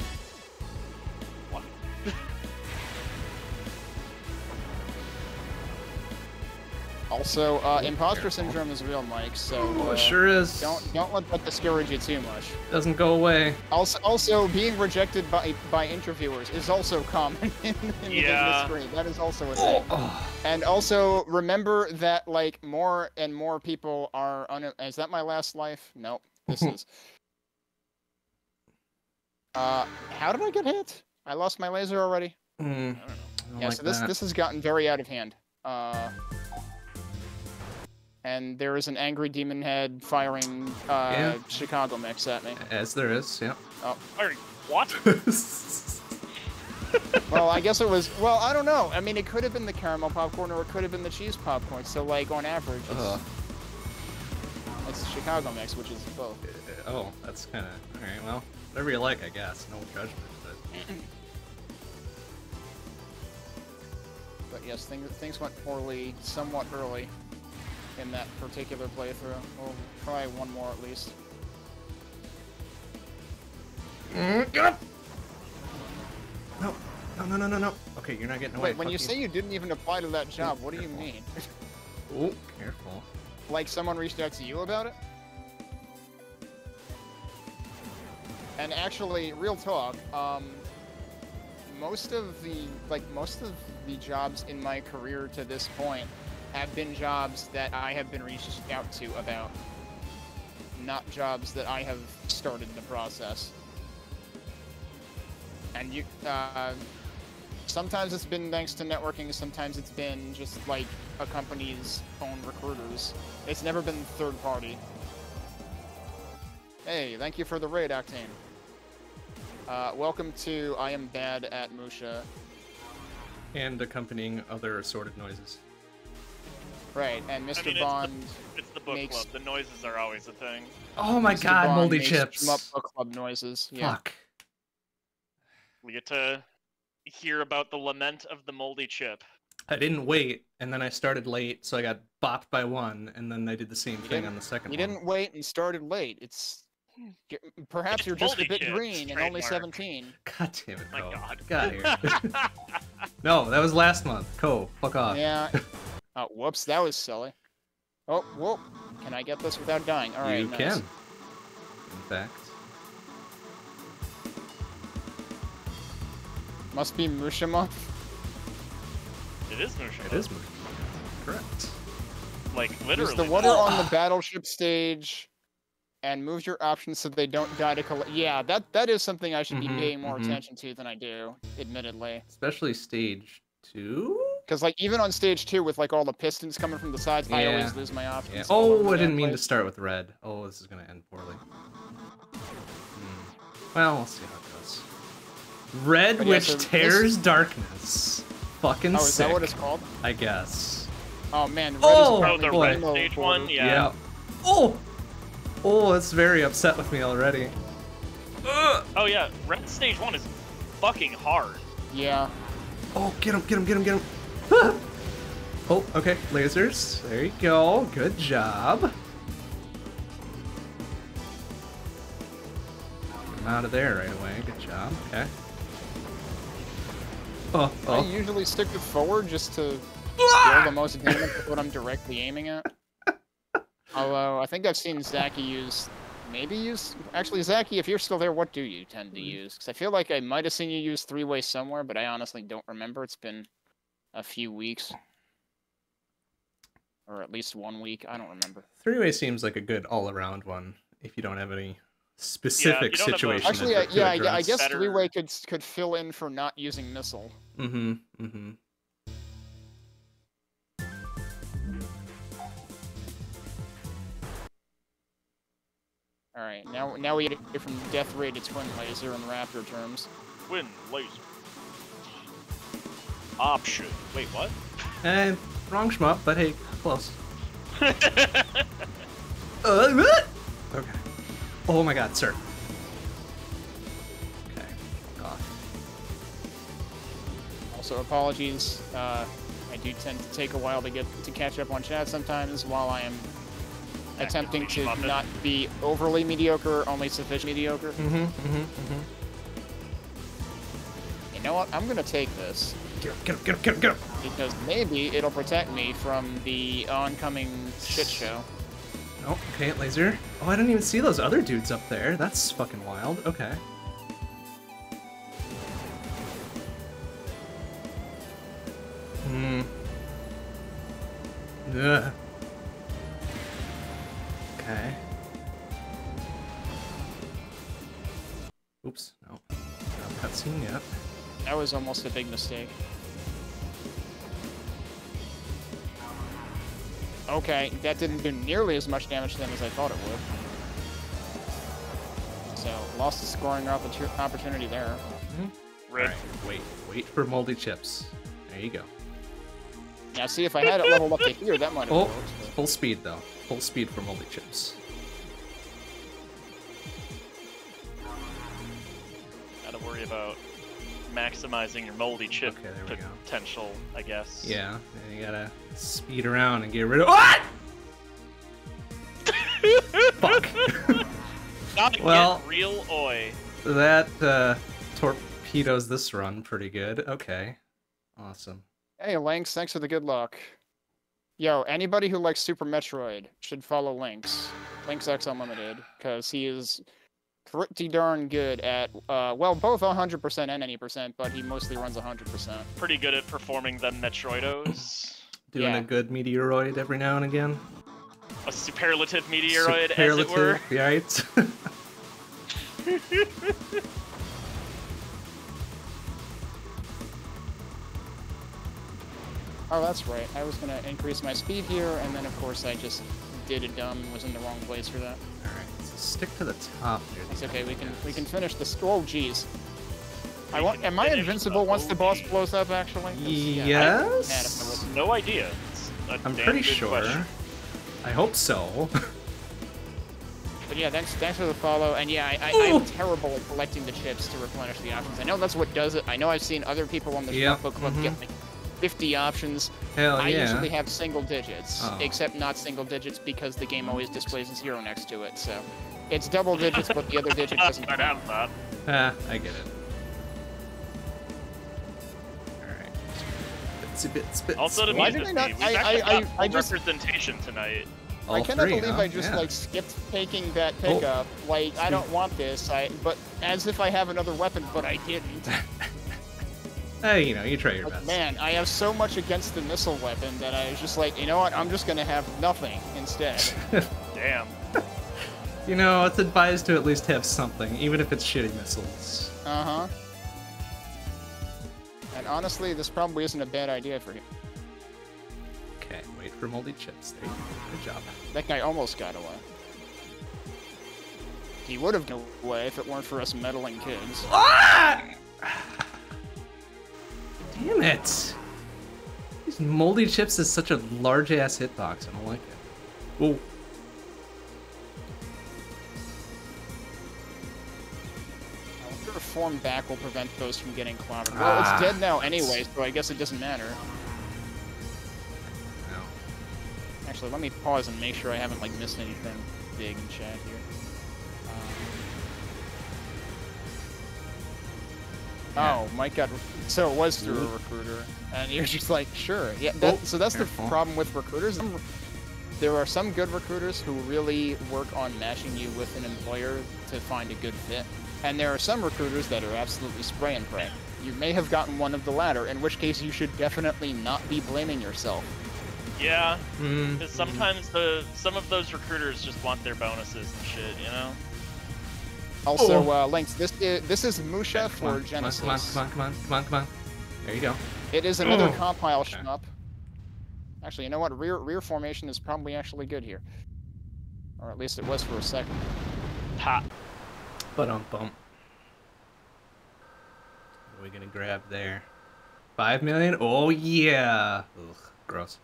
[SPEAKER 3] Also, uh, imposter syndrome is real, Mike. So
[SPEAKER 1] Oh,
[SPEAKER 3] uh,
[SPEAKER 1] it sure is.
[SPEAKER 3] don't don't let that discourage you too much.
[SPEAKER 1] Doesn't go away.
[SPEAKER 3] Also, also being rejected by by interviewers is also common <laughs> in, in the
[SPEAKER 2] Yeah.
[SPEAKER 3] industry. That is also a thing.
[SPEAKER 1] oh.
[SPEAKER 3] And also remember that like more and more people are un- is that my last life? Nope. This <laughs> is. Uh, how did I get hit? I lost my laser already.
[SPEAKER 1] Mm,
[SPEAKER 2] I don't know.
[SPEAKER 1] I don't
[SPEAKER 3] yeah,
[SPEAKER 1] like
[SPEAKER 3] so this
[SPEAKER 1] that.
[SPEAKER 3] this has gotten very out of hand. Uh, and there is an angry demon head firing uh,
[SPEAKER 1] Yeah.
[SPEAKER 3] Chicago mix at me.
[SPEAKER 1] As there is, yeah.
[SPEAKER 2] Alright, what? <laughs>
[SPEAKER 3] Well, I guess it was. Well, I don't know. I mean, it could have been the caramel popcorn or it could have been the cheese popcorn. So, like on average, it's,
[SPEAKER 1] Ugh.
[SPEAKER 3] it's Chicago mix, which is both.
[SPEAKER 1] oh, that's kind of all right. Well, whatever you like, I guess. No judgment, but
[SPEAKER 3] But yes, things things went poorly somewhat early in that particular playthrough. We'll try one more at least.
[SPEAKER 1] Mm, get up! No, no, no, no, no, no. Okay, you're not getting away.
[SPEAKER 3] Wait, when you, say you didn't even apply to that job, what careful. do you mean? <laughs>
[SPEAKER 1] oh, careful.
[SPEAKER 3] Like someone reached out to you about it? And actually, real talk, um, most of the, like, most of the jobs in my career to this point have been jobs that I have been reached out to about, not jobs that I have started the process. And you, uh, sometimes it's been thanks to networking, sometimes it's been just like a company's own recruiters. It's never been third party. Hey, thank you for the raid, Octane. Uh, welcome to I Am Bad at Musha.
[SPEAKER 1] And accompanying other assorted noises.
[SPEAKER 3] Right, and
[SPEAKER 2] I
[SPEAKER 3] Mr.
[SPEAKER 2] mean, it's the-
[SPEAKER 3] Bond.
[SPEAKER 2] It's the book
[SPEAKER 3] Makes-
[SPEAKER 2] club. The noises are always a thing.
[SPEAKER 1] Oh my
[SPEAKER 3] Mr.
[SPEAKER 1] god,
[SPEAKER 3] Bond
[SPEAKER 1] moldy
[SPEAKER 3] makes
[SPEAKER 1] chips.
[SPEAKER 3] shmup book club noises. Yeah.
[SPEAKER 1] Fuck.
[SPEAKER 2] We get to hear about the lament of the moldy chip.
[SPEAKER 1] I didn't wait, and then I started late, so I got bopped by one, and then I did the same
[SPEAKER 3] You
[SPEAKER 1] thing on the second
[SPEAKER 3] You
[SPEAKER 1] one.
[SPEAKER 3] didn't wait and started late. It's perhaps
[SPEAKER 2] It's
[SPEAKER 3] you're just a bit
[SPEAKER 2] chips,
[SPEAKER 3] green and only
[SPEAKER 2] trademark.
[SPEAKER 3] 17. <laughs>
[SPEAKER 1] God damn it,
[SPEAKER 2] My
[SPEAKER 1] Ko.
[SPEAKER 2] God.
[SPEAKER 1] Get here. <laughs> no, that was last month. Ko, fuck off.
[SPEAKER 3] Yeah. Oh, whoops, that was silly. Oh, whoop. Can I get this without dying? All right,
[SPEAKER 1] you
[SPEAKER 3] nice.
[SPEAKER 1] can. In fact.
[SPEAKER 3] Must be Mushima.
[SPEAKER 2] It is Mushima.
[SPEAKER 1] It is Mushima. Correct.
[SPEAKER 2] Like
[SPEAKER 3] Use
[SPEAKER 2] literally.
[SPEAKER 3] the water on the battleship stage and move your options so they don't die to collect. Yeah, that that is something I should
[SPEAKER 1] Mhm,
[SPEAKER 3] be paying more
[SPEAKER 1] mhm.
[SPEAKER 3] attention to than I do, admittedly.
[SPEAKER 1] Especially stage two?
[SPEAKER 3] Because like even on stage two with like all the pistons coming from the sides, I always lose my options.
[SPEAKER 1] Yeah. Oh, I didn't
[SPEAKER 3] damn
[SPEAKER 1] mean to start with red. Oh, this is gonna end poorly. Hmm. Well, we'll see how it goes. Red,
[SPEAKER 3] But yeah,
[SPEAKER 1] which
[SPEAKER 3] so this-
[SPEAKER 1] tears darkness. Fucking
[SPEAKER 3] Oh, is
[SPEAKER 1] sick.
[SPEAKER 3] that what it's called?
[SPEAKER 1] I guess.
[SPEAKER 3] Oh man, red
[SPEAKER 1] Oh,
[SPEAKER 3] is
[SPEAKER 2] Oh, the
[SPEAKER 1] boy.
[SPEAKER 2] red
[SPEAKER 3] rainbow
[SPEAKER 2] stage
[SPEAKER 3] border.
[SPEAKER 2] one. Yeah.
[SPEAKER 1] Oh. Oh, it's very upset with me already. Ugh.
[SPEAKER 2] Oh yeah. Red stage one is fucking hard.
[SPEAKER 3] Yeah.
[SPEAKER 1] Oh, get him! Get him! Get him! Get him! Ah! Oh, okay. Lasers. There you go. Good job. I'm out of there right away. Good job. Okay. Oh,
[SPEAKER 3] I
[SPEAKER 1] oh.
[SPEAKER 3] usually stick with forward just to
[SPEAKER 1] Ah!
[SPEAKER 3] deal the most damage with what I'm directly aiming at. <laughs> Although I think I've seen Zaki use, maybe use. Actually, Zaki, if you're still there, what do you tend
[SPEAKER 1] Hmm.
[SPEAKER 3] to use? Because I feel like I might have seen you use three way somewhere, but I honestly don't remember. It's been a few weeks, or at least one week. I don't remember.
[SPEAKER 1] Three-way seems like a good all-around one if you don't have any specific
[SPEAKER 2] don't have a-
[SPEAKER 1] situation.
[SPEAKER 3] Actually, I, yeah, I, I guess
[SPEAKER 2] Better-
[SPEAKER 3] three way could could fill in for not using missile.
[SPEAKER 1] Mm-hmm. Mm-hmm.
[SPEAKER 3] All right, now now we get it from death ray to twin laser in raptor terms.
[SPEAKER 2] Twin laser. Option. Wait, what?
[SPEAKER 1] Eh, wrong shmup, but hey, close. <laughs> Uh, okay. Oh my god, sir. Okay. God.
[SPEAKER 3] Also, apologies. Uh, I do tend to take a while to get to catch up on chat sometimes while I am attempting to
[SPEAKER 2] Actively
[SPEAKER 3] not be overly mediocre, only sufficient mediocre.
[SPEAKER 1] Mm-hmm, mm-hmm, mm-hmm.
[SPEAKER 3] You know what? I'm gonna take this
[SPEAKER 1] Get him, get him, get him, get him, get him!
[SPEAKER 3] because maybe it'll protect me from the oncoming shit show.
[SPEAKER 1] Oh, okay, laser. Oh, I didn't even see those other dudes up there. That's fucking wild. Okay. Hmm. Ugh. Okay. Oops, no. Not cutscene yet.
[SPEAKER 3] That was almost a big mistake. Okay, that didn't do nearly as much damage to them as I thought it would. So, lost the scoring opportunity there. Mm-hmm.
[SPEAKER 2] Red.
[SPEAKER 1] Alright, wait. Wait for moldy chips. There you go.
[SPEAKER 3] Now, see, if I had it leveled up to here, that might have
[SPEAKER 1] Oh,
[SPEAKER 3] worked. but-
[SPEAKER 1] full speed though. Full speed for moldy chips.
[SPEAKER 2] Maximizing your moldy chip
[SPEAKER 1] Okay, there we go.
[SPEAKER 2] potential, I guess.
[SPEAKER 1] Yeah, and you gotta speed around and get rid of. What? <laughs> Fuck. <laughs>
[SPEAKER 2] Gotta
[SPEAKER 1] Well-
[SPEAKER 2] get real oi.
[SPEAKER 1] that uh, torpedoes this run pretty good. Okay, awesome.
[SPEAKER 3] Hey, Lynx, thanks for the good luck. Yo, anybody who likes Super Metroid should follow Lynx. Lynx X Unlimited, because he is pretty darn good at, uh, well, both 100% and any percent, but he mostly runs 100%.
[SPEAKER 2] Pretty good at performing the Metroidos. <coughs>
[SPEAKER 1] Doing
[SPEAKER 3] Yeah.
[SPEAKER 1] a good meteoroid every now and again.
[SPEAKER 2] A superlative meteoroid, as it were.
[SPEAKER 1] Superlative, right?
[SPEAKER 3] Oh, that's right. I was gonna increase my speed here, and then of course I just did a dumb and was in the wrong place for that.
[SPEAKER 1] Alright, so stick to the top here.
[SPEAKER 3] It's okay. We can we can finish the scroll. Jeez. I want. Am I invincible
[SPEAKER 2] the
[SPEAKER 3] once the boss blows up? Actually. yeah, I'd be mad if I
[SPEAKER 1] Yes?
[SPEAKER 3] wasn't.
[SPEAKER 2] No idea. It's a
[SPEAKER 1] I'm pretty sure.
[SPEAKER 2] question.
[SPEAKER 1] I hope so.
[SPEAKER 3] But yeah, thanks thanks for the follow. And yeah, I, I, I'm terrible at collecting the chips to replenish the options. I know that's what does it. I know I've seen other people on the
[SPEAKER 1] Yep,
[SPEAKER 3] book club get
[SPEAKER 1] mhm.
[SPEAKER 3] like 50 options.
[SPEAKER 1] Hell
[SPEAKER 3] I
[SPEAKER 1] yeah.
[SPEAKER 3] usually have single digits,
[SPEAKER 1] Oh.
[SPEAKER 3] except not single digits because the game always displays a zero next to it. So it's double digits, but the other digit doesn't.
[SPEAKER 2] I'd have that.
[SPEAKER 1] Ah, I get it. Alright. Bitsy bits, bits.
[SPEAKER 2] Also, to
[SPEAKER 3] Why
[SPEAKER 2] be
[SPEAKER 3] did I not- I- I- I- I just-
[SPEAKER 2] representation tonight.
[SPEAKER 1] All
[SPEAKER 3] I cannot
[SPEAKER 1] three,
[SPEAKER 3] believe
[SPEAKER 1] huh?
[SPEAKER 3] I just
[SPEAKER 1] Yeah.
[SPEAKER 3] like skipped taking that
[SPEAKER 1] Oh.
[SPEAKER 3] pickup. Like I don't want this. I but as if I have another weapon, but I didn't. <laughs>
[SPEAKER 1] Hey, you know, you try your
[SPEAKER 3] Like,
[SPEAKER 1] best.
[SPEAKER 3] man, I have so much against the missile weapon that I was just like, you know what? I'm just gonna have nothing instead. <laughs>
[SPEAKER 2] Damn.
[SPEAKER 1] You know, it's advised to at least have something, even if it's shitty missiles.
[SPEAKER 3] Uh huh. And honestly, this probably isn't a bad idea for him.
[SPEAKER 1] Okay, wait for moldy chips. There you go. Good job.
[SPEAKER 3] That guy almost got away. He would have gotten away if it weren't for us meddling kids.
[SPEAKER 1] Ah! Damn it! These moldy chips is such a large ass hitbox. I don't like it. Whoa.
[SPEAKER 3] Form back will prevent those from getting clobbered. Well,
[SPEAKER 1] Ah.
[SPEAKER 3] it's dead now anyway, so I guess it doesn't matter.
[SPEAKER 1] No.
[SPEAKER 3] Actually, let me pause and make sure I haven't like missed anything big in chat here. Um, oh, Mike got. So it was through a recruiter, and you're just like, sure, yeah. That,
[SPEAKER 1] Oh,
[SPEAKER 3] so that's
[SPEAKER 1] careful.
[SPEAKER 3] the problem with recruiters. There are some good recruiters who really work on matching you with an employer to find a good fit, and there are some recruiters that are absolutely spray and pray. You may have gotten one of the latter, in which case you should definitely not be blaming yourself.
[SPEAKER 2] Yeah,
[SPEAKER 1] Mm,
[SPEAKER 2] because sometimes the some of those recruiters just want their bonuses and shit, you know.
[SPEAKER 3] Also,
[SPEAKER 1] Oh.
[SPEAKER 3] uh, links. This is this is Musha
[SPEAKER 1] Come
[SPEAKER 3] for
[SPEAKER 1] on,
[SPEAKER 3] Genesis.
[SPEAKER 1] Come on, come on, come on, come on, come on. There you go.
[SPEAKER 3] It is another
[SPEAKER 1] Oh.
[SPEAKER 3] compile
[SPEAKER 1] Okay.
[SPEAKER 3] shmup. Actually, you know what? Rear rear formation is probably actually good here, or at least it was for a second.
[SPEAKER 2] Ha.
[SPEAKER 1] But um bump. What are we gonna grab there? Five million? Oh yeah. Ugh, gross.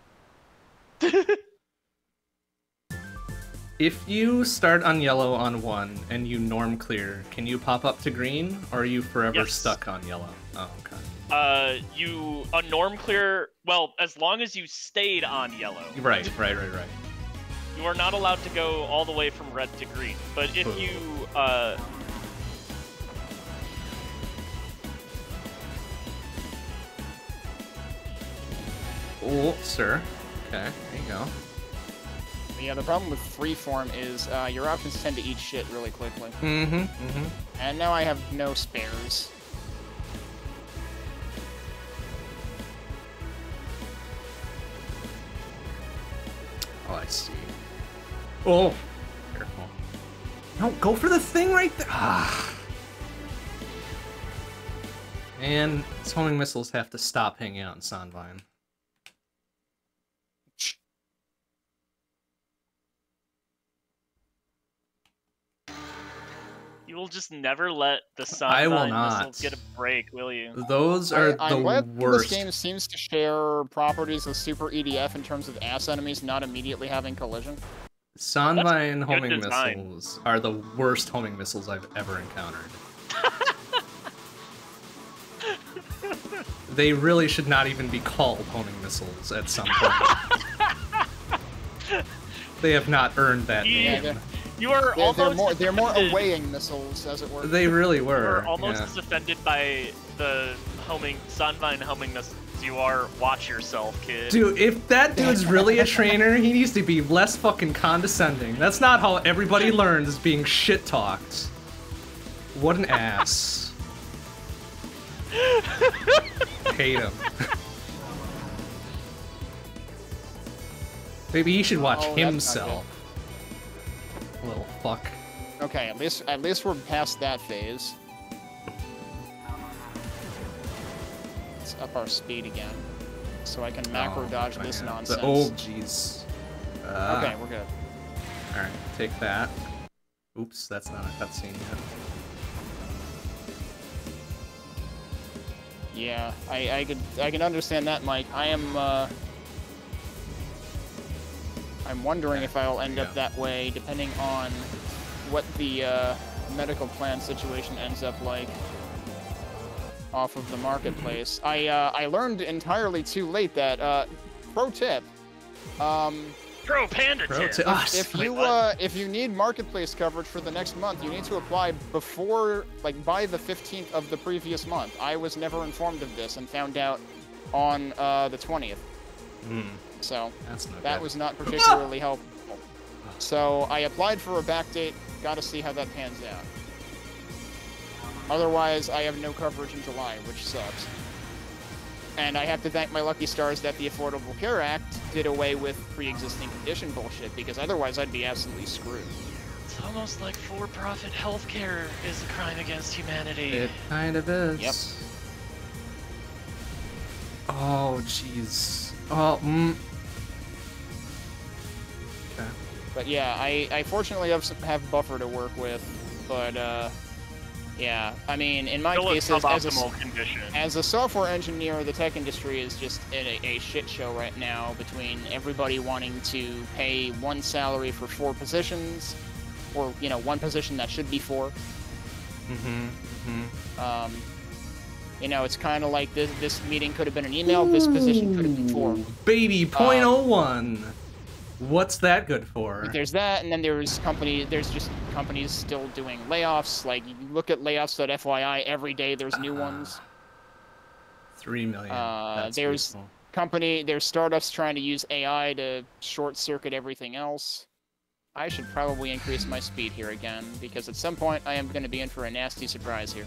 [SPEAKER 1] <laughs> if you start on yellow on one and you norm clear, can you pop up to green, or are you forever
[SPEAKER 2] Yes.
[SPEAKER 1] stuck on yellow? Oh, okay.
[SPEAKER 2] Uh, you a norm clear. Well, as long as you stayed on yellow.
[SPEAKER 1] Right, right, right, right.
[SPEAKER 2] You are not allowed to go all the way from red to green. But if
[SPEAKER 1] Boo.
[SPEAKER 2] you uh.
[SPEAKER 1] Oh, sir. Okay, there you go.
[SPEAKER 3] Yeah, the problem with freeform is uh, your options tend to eat shit really quickly,
[SPEAKER 1] Mm-hmm, mm-hmm.
[SPEAKER 3] and now I have no spares.
[SPEAKER 1] Oh, I see. Oh, careful. No, go for the thing right there. Ah. And these homing missiles have to stop hanging out in Sandvine.
[SPEAKER 2] You will just never let the sun
[SPEAKER 1] I will
[SPEAKER 2] missiles
[SPEAKER 1] not.
[SPEAKER 2] get a break, will you?
[SPEAKER 1] Those are
[SPEAKER 3] I, I'm
[SPEAKER 1] the
[SPEAKER 3] glad
[SPEAKER 1] worst.
[SPEAKER 3] this game seems to share properties with Super EDF in terms of ass enemies not immediately having collision.
[SPEAKER 1] Sandvine
[SPEAKER 2] good
[SPEAKER 1] homing
[SPEAKER 2] design.
[SPEAKER 1] missiles are the worst homing missiles I've ever encountered. <laughs> they really should not even be called homing missiles at some point. <laughs> they have not earned that
[SPEAKER 2] Yeah,
[SPEAKER 1] name.
[SPEAKER 3] They're-
[SPEAKER 2] You are
[SPEAKER 3] They're,
[SPEAKER 2] almost
[SPEAKER 3] they're more they're more awaying missiles, as it were.
[SPEAKER 1] They really were.
[SPEAKER 2] You
[SPEAKER 1] were.
[SPEAKER 2] are almost
[SPEAKER 1] yeah.
[SPEAKER 2] as offended by the homing Sunvine homing missiles you are. Watch yourself, kid.
[SPEAKER 1] Dude, if that dude's really a trainer, he needs to be less fucking condescending. That's not how everybody learns is being shit talked. What an ass. Hate him. Maybe he should watch
[SPEAKER 3] Oh,
[SPEAKER 1] himself. Little fuck.
[SPEAKER 3] Okay, at least at least we're past that phase. Let's up our speed again, so I can macro
[SPEAKER 1] Oh,
[SPEAKER 3] dodge this
[SPEAKER 1] man.
[SPEAKER 3] nonsense.
[SPEAKER 1] The- oh, jeez. Uh,
[SPEAKER 3] okay, we're good.
[SPEAKER 1] Alright, take that. Oops, that's not a cutscene yet.
[SPEAKER 3] Yeah, I I could I can understand that, Mike. I am. Uh, I'm wondering if I'll end
[SPEAKER 1] Yeah.
[SPEAKER 3] up that way, depending on what the uh, medical plan situation ends up like off of the marketplace. I uh, I learned entirely too late that uh, pro tip. Um,
[SPEAKER 2] Pro Panda
[SPEAKER 1] Bro,
[SPEAKER 2] tip.
[SPEAKER 1] to us.
[SPEAKER 3] if
[SPEAKER 2] Wait,
[SPEAKER 3] you
[SPEAKER 2] what?
[SPEAKER 3] uh, if you need marketplace coverage for the next month, you need to apply before like by the 15th of the previous month. I was never informed of this and found out on uh, the 20th.
[SPEAKER 1] Hmm,
[SPEAKER 3] So
[SPEAKER 1] that's not
[SPEAKER 3] that
[SPEAKER 1] good.
[SPEAKER 3] was not particularly helpful. So I applied for a backdate. Got to see how that pans out. Otherwise, I have no coverage in July, which sucks. And I have to thank my lucky stars that the Affordable Care Act did away with pre-existing condition bullshit, because otherwise I'd be absolutely screwed.
[SPEAKER 2] It's almost like for-profit healthcare is a crime against humanity.
[SPEAKER 1] It kind of is.
[SPEAKER 3] Yep.
[SPEAKER 1] Oh, jeez. Oh, mm.
[SPEAKER 3] But yeah, I, I fortunately have some, have buffer to work with, but uh, yeah, I mean, in my
[SPEAKER 2] Still
[SPEAKER 3] case, as, as, a,
[SPEAKER 2] condition.
[SPEAKER 3] as a software engineer, the tech industry is just in a, a shit show right now between everybody wanting to pay one salary for four positions, or you know, one position that should be four.
[SPEAKER 1] Mm-hmm. Mm-hmm.
[SPEAKER 3] Um, you know, it's kind of like this this meeting could have been an email, this position could have been four.
[SPEAKER 1] Baby point oh one. What's that good for?
[SPEAKER 3] There's that, and then there's company. There's just companies still doing layoffs. Like you look at layoffs.fyi every day. There's new ones.
[SPEAKER 1] Three million.
[SPEAKER 3] Uh, there's-
[SPEAKER 1] beautiful.
[SPEAKER 3] Company. There's startups trying to use AI to short circuit everything else. I should probably increase my speed here again because at some point I am going to be in for a nasty surprise here.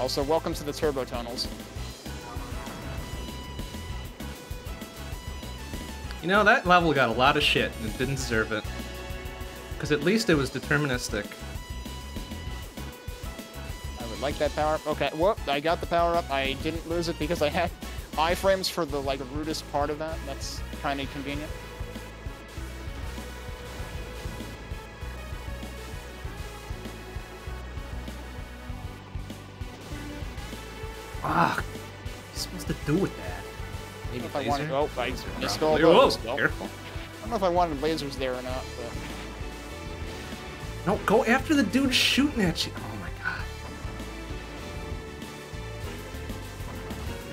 [SPEAKER 3] Also, welcome to the turbo tunnels.
[SPEAKER 1] You know that level got a lot of shit and it didn't deserve it. Because at least it was deterministic.
[SPEAKER 3] I would like that power up. Okay, whoop, I got the power up. I didn't lose it because I had <laughs> iframes for the like rudest part of that. That's kind of convenient.
[SPEAKER 1] Ah, what are you supposed to do with that?
[SPEAKER 3] I
[SPEAKER 1] Maybe
[SPEAKER 3] don't know if I
[SPEAKER 1] laser?
[SPEAKER 3] wanted. Oh, I
[SPEAKER 1] Laser,
[SPEAKER 3] missed all
[SPEAKER 1] probably. Whoa,
[SPEAKER 3] those. Well, I don't know if I wanted lasers there or not, but
[SPEAKER 1] No, go after the dude shooting at you. Oh my god.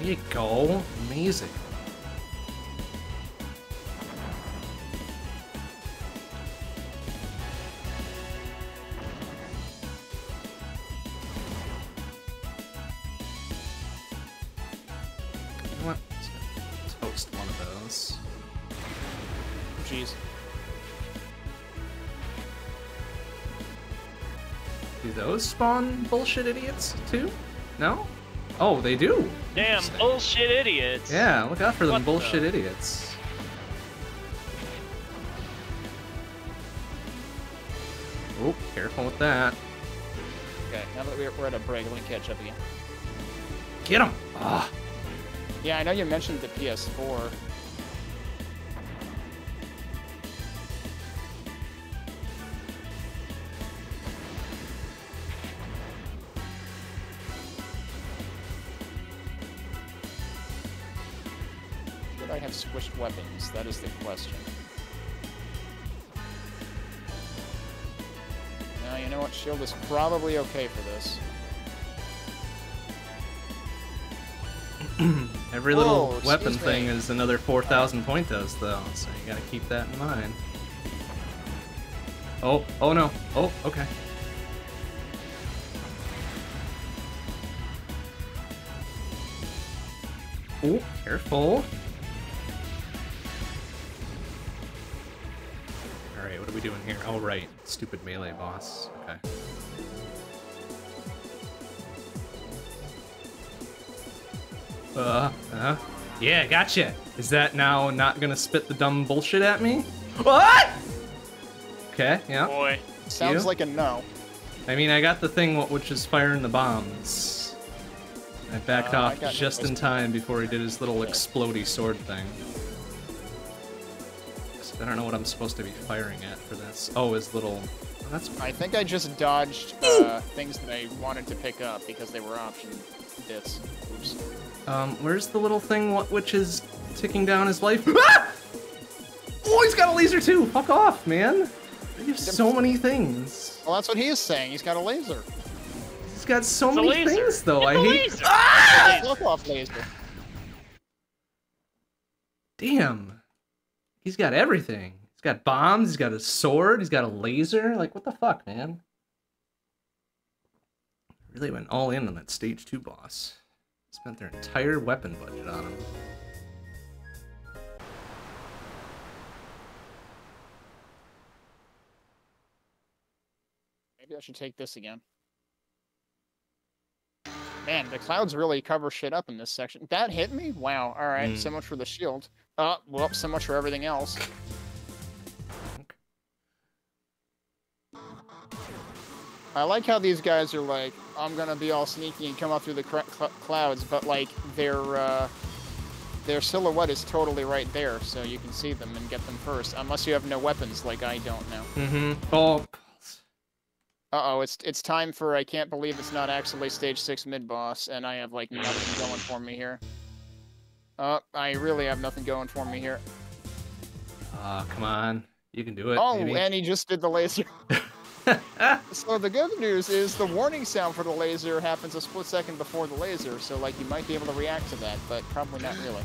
[SPEAKER 1] There you go. Amazing. Go one of those.
[SPEAKER 3] jeez.
[SPEAKER 1] Do those spawn bullshit idiots too? No? Oh, they do.
[SPEAKER 2] Damn bullshit idiots.
[SPEAKER 1] Yeah, look out for them
[SPEAKER 2] What the-
[SPEAKER 1] bullshit idiots. Oh, careful with that.
[SPEAKER 3] Okay, now that we're, we're at a break, let me catch up again.
[SPEAKER 1] Get him! Ah,
[SPEAKER 3] Yeah, I know you mentioned the PS4. Should I have squished weapons? That is the question. Now, you know what? Shield is probably okay for this. <clears throat>
[SPEAKER 1] every little weapon
[SPEAKER 3] me.
[SPEAKER 1] thing is another 4,000 pointos, though, so you gotta keep that in mind. Oh, oh no. Oh, okay. Oh, careful. Alright, what are we doing here? Oh, right. Stupid melee boss. Okay. Uh, uh. Yeah, gotcha. Is that now not gonna spit the dumb bullshit at me? What? Okay, yeah.
[SPEAKER 2] Boy.
[SPEAKER 3] Sounds
[SPEAKER 1] You?
[SPEAKER 3] like a no.
[SPEAKER 1] I mean, I got the thing which is firing the bombs. I backed
[SPEAKER 3] Uh,
[SPEAKER 1] off
[SPEAKER 3] got no
[SPEAKER 1] just in time before he did his little explodey sword thing. I don't know what I'm supposed to be firing at for this. Oh, his little. Oh, that's
[SPEAKER 3] I think I just dodged uh, things that I wanted to pick up because they were option bits. Oops.
[SPEAKER 1] Um, where's the little thing which is ticking down his life? <laughs> Ah! Oh, he's got a laser too! Fuck off, man! You have so many things.
[SPEAKER 3] Well, that's what he is saying. He's got a laser.
[SPEAKER 1] He's got so
[SPEAKER 2] It's
[SPEAKER 1] many things, though.
[SPEAKER 2] It's
[SPEAKER 1] I
[SPEAKER 2] a
[SPEAKER 1] hate.
[SPEAKER 2] laser.
[SPEAKER 1] Ah!
[SPEAKER 3] Look off laser.
[SPEAKER 1] Damn. He's got everything. He's got bombs, he's got a sword, he's got a laser. Like, what the fuck, man? Really went all in on that stage two boss. Spent their entire weapon budget on them.
[SPEAKER 3] Maybe I should take this again. Man, the clouds really cover shit up in this section. That hit me? Wow. All right.
[SPEAKER 1] Mm.
[SPEAKER 3] So much for the shield. Uh, well, so much for everything else. I like how these guys are like, I'm gonna be all sneaky and come up through the cr- cl- clouds, but like their uh, their silhouette is totally right there, so you can see them and get them first. Unless you have no weapons, like I don't now.
[SPEAKER 1] Mm-hmm. Oh,
[SPEAKER 3] Uh oh, it's it's time for I can't believe it's not actually stage six mid boss, and I have like nothing going for me here. Uh, I really have nothing going for me here.
[SPEAKER 1] Ah, come on. You can do it.
[SPEAKER 3] Oh,
[SPEAKER 1] maybe.
[SPEAKER 3] and he just did the laser. <laughs> <laughs> So the good news is the warning sound for the laser happens a split second before the laser, so like you might be able to react to that, but probably not really.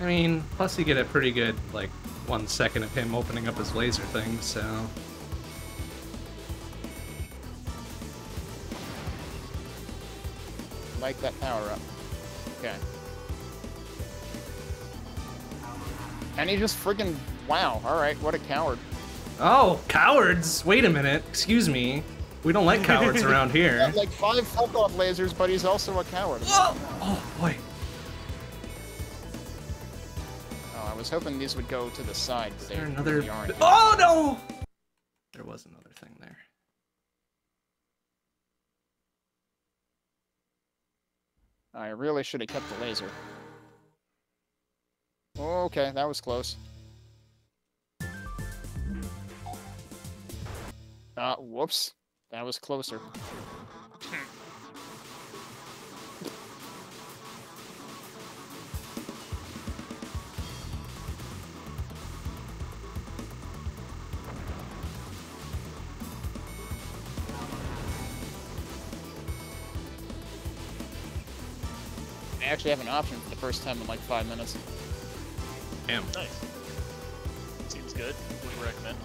[SPEAKER 1] I mean, plus you get a pretty good, like, one second of him opening up his laser thing, so.
[SPEAKER 3] Like that power up. Okay. And he just friggin' wow. All right, what a coward.
[SPEAKER 1] Oh, cowards! Wait a minute. Excuse me. We don't like cowards <laughs> around here.
[SPEAKER 3] Got like five fuck off lasers, but he's also a coward.
[SPEAKER 1] Whoa! Oh, boy.
[SPEAKER 3] Oh, I was hoping these would go to the side.
[SPEAKER 1] Is
[SPEAKER 3] They
[SPEAKER 1] there another.
[SPEAKER 3] really.
[SPEAKER 1] Oh, no! There was another thing there.
[SPEAKER 3] I really should have kept the laser. Okay, that was close. Uh, whoops. That was closer. I actually have an option for the first time in like five minutes.
[SPEAKER 1] Damn.
[SPEAKER 2] Nice. Seems good. Would recommend.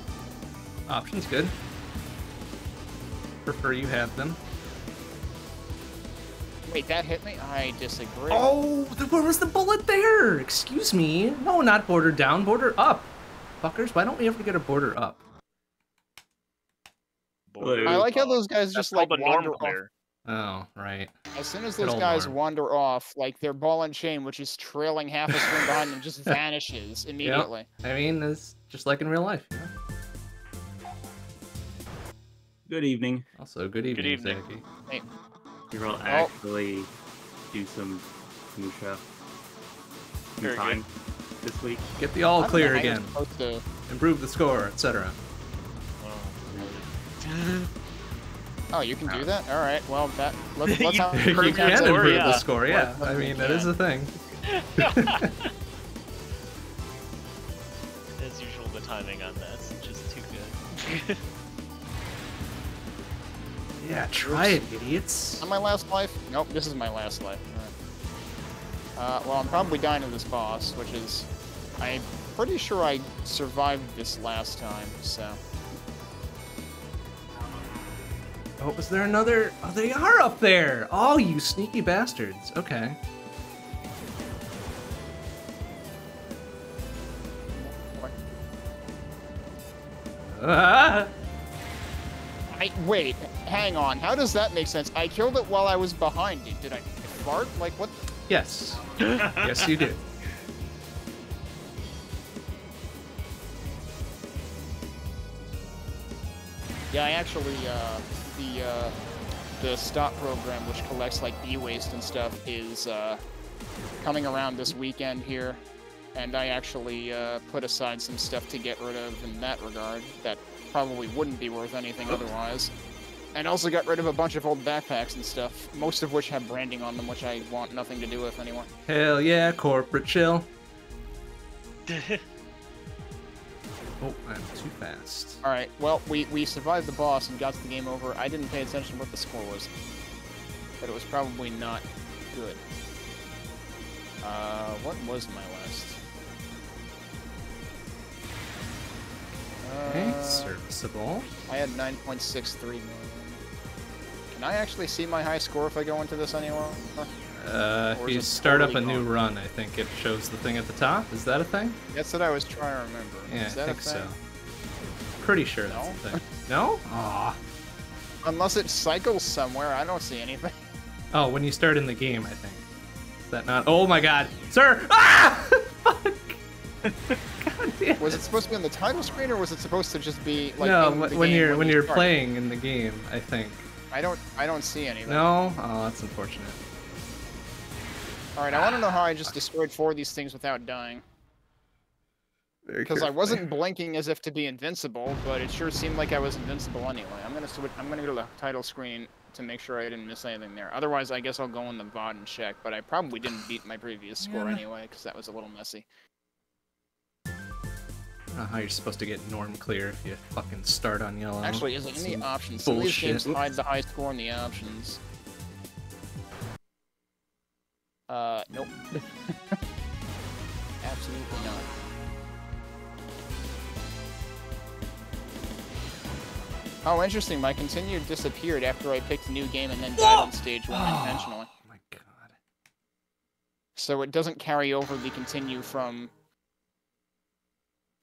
[SPEAKER 1] Options good. Prefer you have them.
[SPEAKER 3] Wait, that hit me? I disagree.
[SPEAKER 1] Oh, where was the bullet there? Excuse me. No, not border down, border up. Fuckers, why don't we ever get a border up?
[SPEAKER 2] Border
[SPEAKER 3] I like how those guys
[SPEAKER 2] That's
[SPEAKER 3] just like wander
[SPEAKER 2] normal
[SPEAKER 3] off.
[SPEAKER 2] player.
[SPEAKER 1] Oh, right.
[SPEAKER 3] As soon as those guys
[SPEAKER 1] Norm.
[SPEAKER 3] wander off, like their ball and chain, which is trailing half a screen behind them, just <laughs> vanishes immediately.
[SPEAKER 1] I mean, it's just like in real life. You know?
[SPEAKER 4] Good evening.
[SPEAKER 1] Also, good evening,
[SPEAKER 2] evening.
[SPEAKER 1] Zaki.
[SPEAKER 4] Here I'll
[SPEAKER 3] Oh.
[SPEAKER 4] actually do some Musha
[SPEAKER 2] Very
[SPEAKER 4] in time this week.
[SPEAKER 1] Get the all clear
[SPEAKER 3] know how
[SPEAKER 1] again.
[SPEAKER 3] to-
[SPEAKER 1] Improve the score, etc.
[SPEAKER 3] Oh, <gasps> oh, you can do that? All right. Well, that let's, let's <laughs>
[SPEAKER 2] You
[SPEAKER 3] have
[SPEAKER 2] can
[SPEAKER 1] you
[SPEAKER 2] Improve
[SPEAKER 1] can
[SPEAKER 2] the
[SPEAKER 1] improve
[SPEAKER 2] score,
[SPEAKER 1] the
[SPEAKER 2] yeah.
[SPEAKER 1] score, yeah.
[SPEAKER 3] Well,
[SPEAKER 1] I mean, that is
[SPEAKER 3] yeah.
[SPEAKER 1] a thing. <laughs>
[SPEAKER 2] As usual, the timing on that's just too good. <laughs>
[SPEAKER 1] Yeah, try it, idiots.
[SPEAKER 3] On my last life? Nope, this is my last life. All right. Uh, well, I'm probably dying to this boss, which is, I'm pretty sure I survived this last time. So
[SPEAKER 1] Oh, was there another? Oh, they are up there. Oh, you sneaky bastards. Okay. Ah! <laughs> <laughs>
[SPEAKER 3] I wait, hang on. How does that make sense? I killed it while I was behind it. Did I fart? Like what?
[SPEAKER 1] Yes. <laughs> yes, you did.
[SPEAKER 3] Yeah, I actually uh, the uh, the stop program, which collects like e-waste and stuff, is uh, coming around this weekend here, and I actually uh, put aside some stuff to get rid of in that regard that probably wouldn't be worth anything otherwise. And also got rid of a bunch of old backpacks and stuff, most of which have branding on them, which I want nothing to do with anymore.
[SPEAKER 1] Hell yeah, corporate chill. <laughs> Oh, I'm too fast.
[SPEAKER 3] All right. Well, we we survived the boss and got the game over. I didn't pay attention to what the score was, but it was probably not good. Uh, what was my last?
[SPEAKER 1] Okay, serviceable.
[SPEAKER 3] I had 9.63 million. Can I actually see my high score if I go into this anymore?
[SPEAKER 1] Uh, if you start up a
[SPEAKER 3] totally
[SPEAKER 1] new
[SPEAKER 3] gone?
[SPEAKER 1] run, I think it shows the thing at the top. Is that a thing?
[SPEAKER 3] That's what I was trying to remember.
[SPEAKER 1] Yeah,
[SPEAKER 3] Is
[SPEAKER 1] I
[SPEAKER 3] that a
[SPEAKER 1] think so. Pretty sure that's
[SPEAKER 3] No?
[SPEAKER 1] a thing. No? Aw.
[SPEAKER 3] Unless it cycles somewhere, I don't see anything. <laughs>
[SPEAKER 1] Oh, when you start in the game, I think. Is that not? Oh my god, sir! Ah! <laughs> Fuck! <laughs> god <laughs>
[SPEAKER 3] Was
[SPEAKER 1] it.
[SPEAKER 3] it supposed to be on the title screen, or was it supposed to just be like
[SPEAKER 1] no,
[SPEAKER 3] in
[SPEAKER 1] wh-
[SPEAKER 3] the
[SPEAKER 1] when
[SPEAKER 3] game
[SPEAKER 1] you're when
[SPEAKER 3] you
[SPEAKER 1] you're
[SPEAKER 3] start?
[SPEAKER 1] playing in the game, I think.
[SPEAKER 3] I don't I don't see anything.
[SPEAKER 1] No? Oh, that's unfortunate.
[SPEAKER 3] All right, I want to know how I just destroyed four of these things without dying. Because I wasn't blinking as if to be invincible, but it sure seemed like I was invincible anyway. I'm gonna switch. I'm gonna go to the title screen to make sure I didn't miss anything there. Otherwise, I guess I'll go in the VOD and check. But I probably didn't beat my previous score
[SPEAKER 1] Yeah.
[SPEAKER 3] anyway, because that was a little messy.
[SPEAKER 1] I don't know how you're supposed to get norm clear if you fucking start on yellow.
[SPEAKER 3] Actually, is it in the
[SPEAKER 1] Some
[SPEAKER 3] options? Some of these games hide the high score in the options. Uh, nope. <laughs> Absolutely not. Oh, interesting. My continue disappeared after I picked a new game and then died on stage one intentionally.
[SPEAKER 1] Oh my god.
[SPEAKER 3] So it doesn't carry over the continue from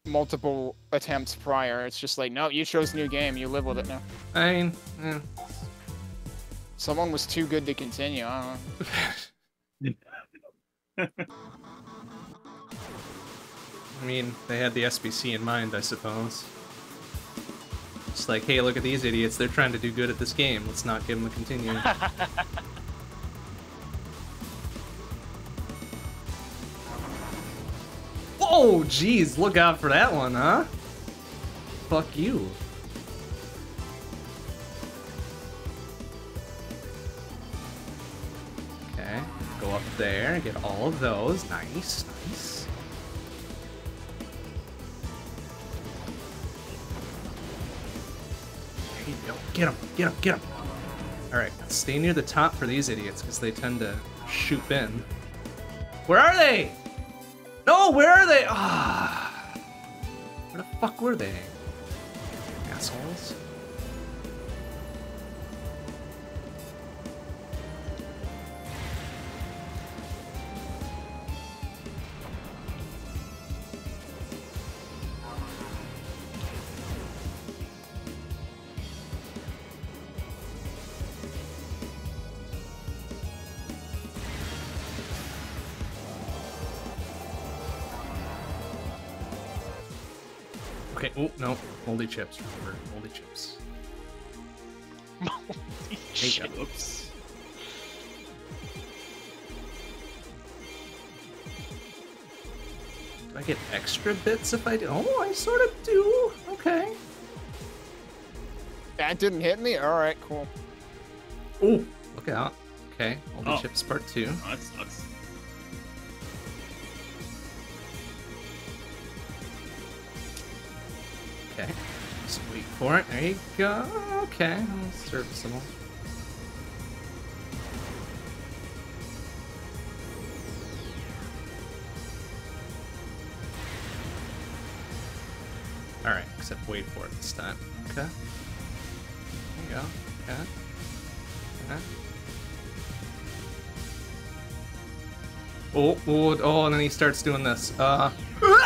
[SPEAKER 3] multiple attempts prior. It's just like, no, you chose new game. You live with it now.
[SPEAKER 1] I mean, eh.
[SPEAKER 3] Someone was too good to continue. I don't know. <laughs>
[SPEAKER 1] I mean, they had the SBC in mind, I suppose. It's like, hey, look at these idiots. They're trying to do good at this game. Let's not give them a continue. <laughs> Oh, Whoa, jeez, look out for that one, huh? Fuck you. Okay, go up there, and get all of those. Nice, nice. There you go. Get him, get him, get him. Alright, stay near the top for these idiots because they tend to shoot in. Where are they? No, where are they? Ah. Where the fuck were they? Assholes. Moldy chips, remember. Moldy chips. Go.
[SPEAKER 4] Oops.
[SPEAKER 1] Do I get extra bits if I do? Oh, I sort of do. Okay.
[SPEAKER 3] That didn't hit me? Alright, cool.
[SPEAKER 1] Oh, look out. Okay, Moldy
[SPEAKER 4] Oh.
[SPEAKER 1] chips part two.
[SPEAKER 4] Oh, that sucks.
[SPEAKER 1] Okay. Just wait for it. There you go. Okay, serviceable. Alright, except wait for it this time. Okay. There you go. Okay. Okay. Oh, oh, oh, and then he starts doing this. Uh. <laughs>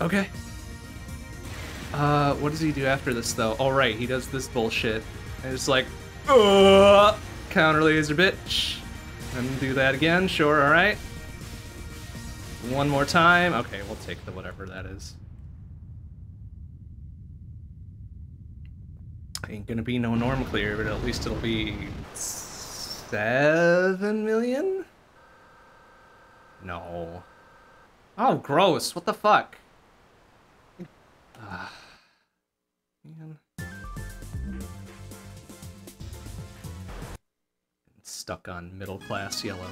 [SPEAKER 1] Okay. Uh, what does he do after this though? All right, he does this bullshit. And it's like, uh, counter laser bitch, and do that again. Sure, all right. One more time. Okay, we'll take the whatever that is. Ain't gonna be no norm clear, but at least it'll be seven million. No. Oh, gross! What the fuck? Ah, Stuck on middle class yellow.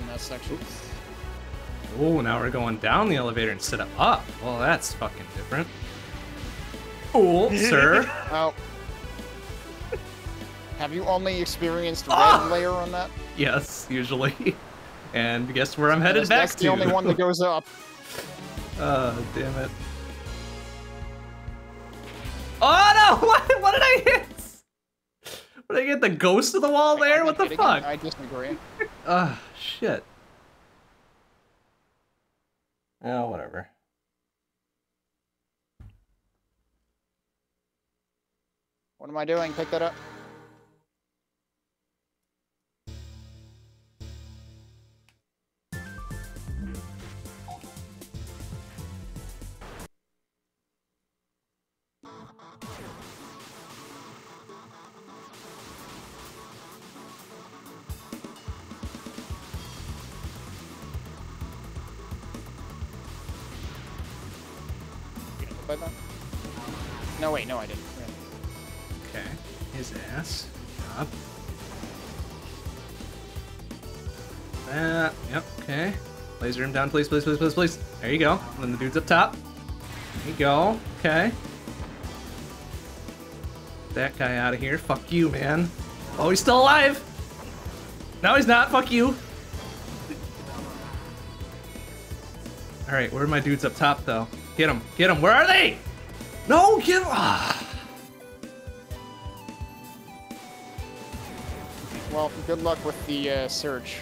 [SPEAKER 3] In that section.
[SPEAKER 1] Oh, now we're going down the elevator instead of up. Well, that's fucking different. Cool, <laughs> sir.
[SPEAKER 3] Oh. Have you only experienced <laughs> red
[SPEAKER 1] Ah!
[SPEAKER 3] layer on that?
[SPEAKER 1] Yes, usually. <laughs> And guess where I'm headed
[SPEAKER 3] That's,
[SPEAKER 1] back
[SPEAKER 3] that's
[SPEAKER 1] to?
[SPEAKER 3] the only one that goes up.
[SPEAKER 1] Oh, damn it. Oh no! What, what did I hit? What did I get? The ghost of the wall there? What the
[SPEAKER 3] Hit again?
[SPEAKER 1] fuck?
[SPEAKER 3] I disagree.
[SPEAKER 1] Ah, shit. Oh, whatever.
[SPEAKER 3] What am I doing? Pick that up.
[SPEAKER 1] Laser him down, please, please, please, please, please. There you go. And then the dude's up top. There you go. Okay. That guy out of here. Fuck you, man. Oh, he's still alive. No, he's not. Fuck you. All right, where are my dudes up top, though? Get him. Get him. Where are they? No, get him. Ah.
[SPEAKER 3] Well, good luck with the uh, search.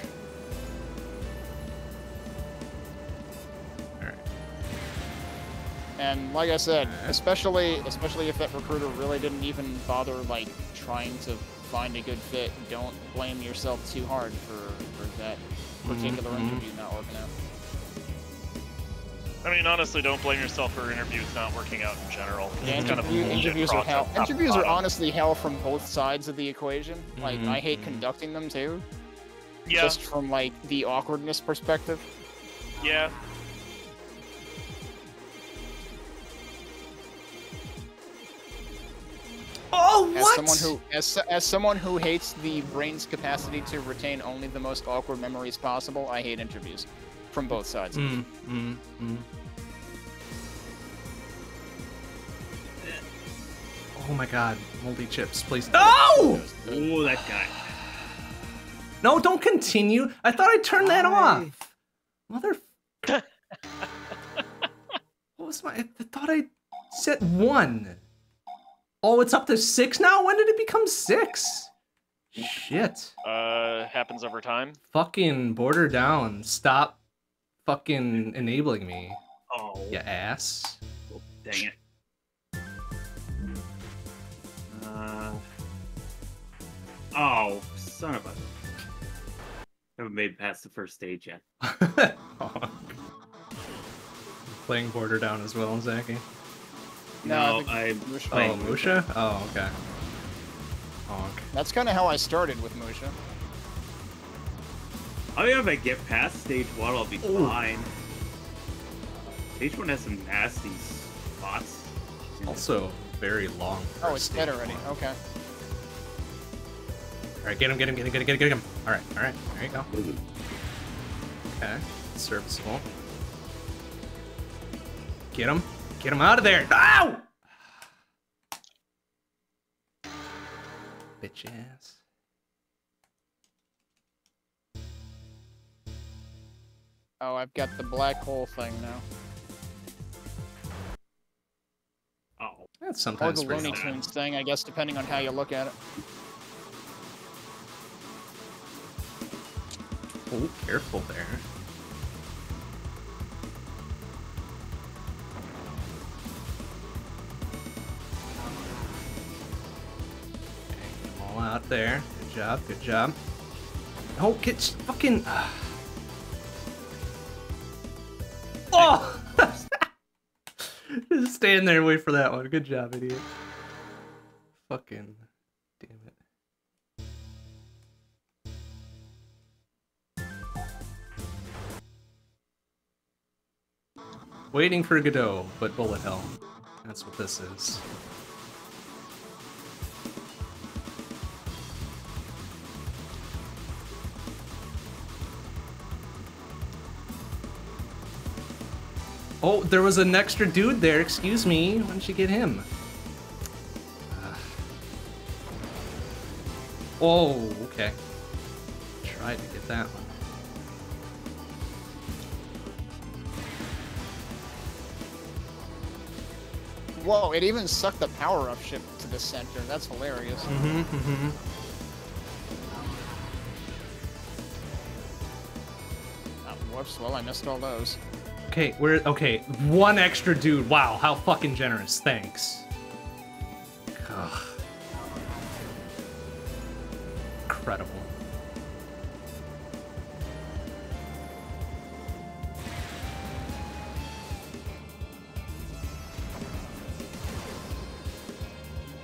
[SPEAKER 3] And like I said, especially especially if that recruiter really didn't even bother like trying to find a good fit, don't blame yourself too hard for, for that particular
[SPEAKER 1] Mhm.
[SPEAKER 3] interview not working out.
[SPEAKER 2] I mean, honestly, don't blame yourself for interviews not working out in general.
[SPEAKER 3] Yeah,
[SPEAKER 2] It's kind of a
[SPEAKER 3] interview,
[SPEAKER 2] bullshit
[SPEAKER 3] interviews are hell. Interviews are honestly hell from both sides of the equation. Like I hate
[SPEAKER 1] Mhm.
[SPEAKER 3] conducting them too,
[SPEAKER 2] Yeah,
[SPEAKER 3] just from like the awkwardness perspective.
[SPEAKER 2] yeah.
[SPEAKER 1] Oh,
[SPEAKER 3] As
[SPEAKER 1] what?
[SPEAKER 3] someone who as, as someone who hates the brain's capacity to retain only the most awkward memories possible, I hate interviews from both sides.
[SPEAKER 1] Mm, mm, mm. Oh my god, moldy chips, please. No!
[SPEAKER 4] Oh, that guy.
[SPEAKER 1] No, don't continue. I thought I turned that off. Mother. <laughs> what was my? I thought I set one. Oh, it's up to six now. When did it become six? Shit.
[SPEAKER 2] Uh, happens over time.
[SPEAKER 1] Fucking border down. Stop. Fucking enabling me,
[SPEAKER 4] Oh,
[SPEAKER 1] you ass.
[SPEAKER 4] well, dang it. Uh, oh, son of a. Haven't made it past the first stage yet. <laughs>
[SPEAKER 1] Playing border down as well, Zachy.
[SPEAKER 3] No,
[SPEAKER 4] No,
[SPEAKER 3] I
[SPEAKER 4] I'm
[SPEAKER 3] think Musha-
[SPEAKER 1] Oh,
[SPEAKER 4] playing
[SPEAKER 1] Musha? Oh, okay. Oh, Honk.
[SPEAKER 3] That's kind of how I started with Musha.
[SPEAKER 4] I mean, if I get past stage one, I'll be
[SPEAKER 1] Ooh.
[SPEAKER 4] fine. Stage one has some nasty spots.
[SPEAKER 1] Also, very long. for
[SPEAKER 3] Oh, it's dead already.
[SPEAKER 1] one.
[SPEAKER 3] Okay.
[SPEAKER 1] Alright, get him, get him, get him, get him, get him, get him. Alright, alright, there you go. Okay, serviceable. Get him, Get him out of there. Ow! Bitch ass.
[SPEAKER 3] Oh, I've got the black hole thing now.
[SPEAKER 4] Oh,
[SPEAKER 1] That's sometimes.
[SPEAKER 3] Or the
[SPEAKER 1] pretty
[SPEAKER 3] Looney
[SPEAKER 1] fun.
[SPEAKER 3] Tunes thing, I guess, depending on how you look at it.
[SPEAKER 1] Oh, careful there. Out there. Good job, good job. Uh. Oh, get fucking. Oh! Just stand there and wait for that one. Good job, idiot. Fucking. Damn it. Waiting for Godot, but bullet hell. That's what this is. Oh, there was an extra dude there. Excuse me. Why didn't you get him? Uh. Oh, okay. Tried to get that one.
[SPEAKER 3] Whoa, it even sucked the power up ship to the center. That's hilarious.
[SPEAKER 1] Mm-hmm, mm-hmm.
[SPEAKER 3] Oh, whoops, well, I missed all those.
[SPEAKER 1] Okay, we're okay. One extra dude. Wow, how fucking generous. Thanks. Ugh. Incredible.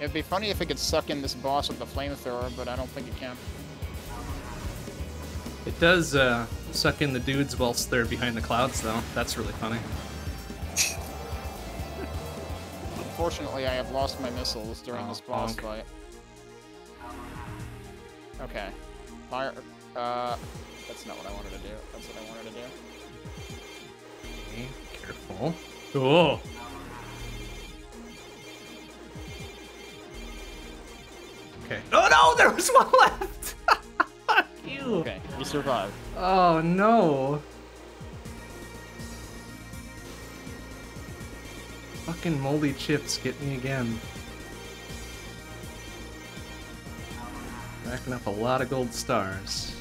[SPEAKER 3] It'd be funny if it could suck in this boss with the flamethrower, but I don't think it can.
[SPEAKER 1] It does uh, suck in the dudes whilst they're behind the clouds, though. That's really funny.
[SPEAKER 3] Unfortunately, I have lost my missiles during
[SPEAKER 1] Oh,
[SPEAKER 3] this boss fight. Okay. Fire. Uh, that's not what I wanted to do. That's what I wanted to do.
[SPEAKER 1] Okay, careful. Oh. Okay. Oh no, there was one left. You.
[SPEAKER 3] Okay, you survived.
[SPEAKER 1] Oh no. Fucking moldy chips get me again. Racking up a lot of gold stars.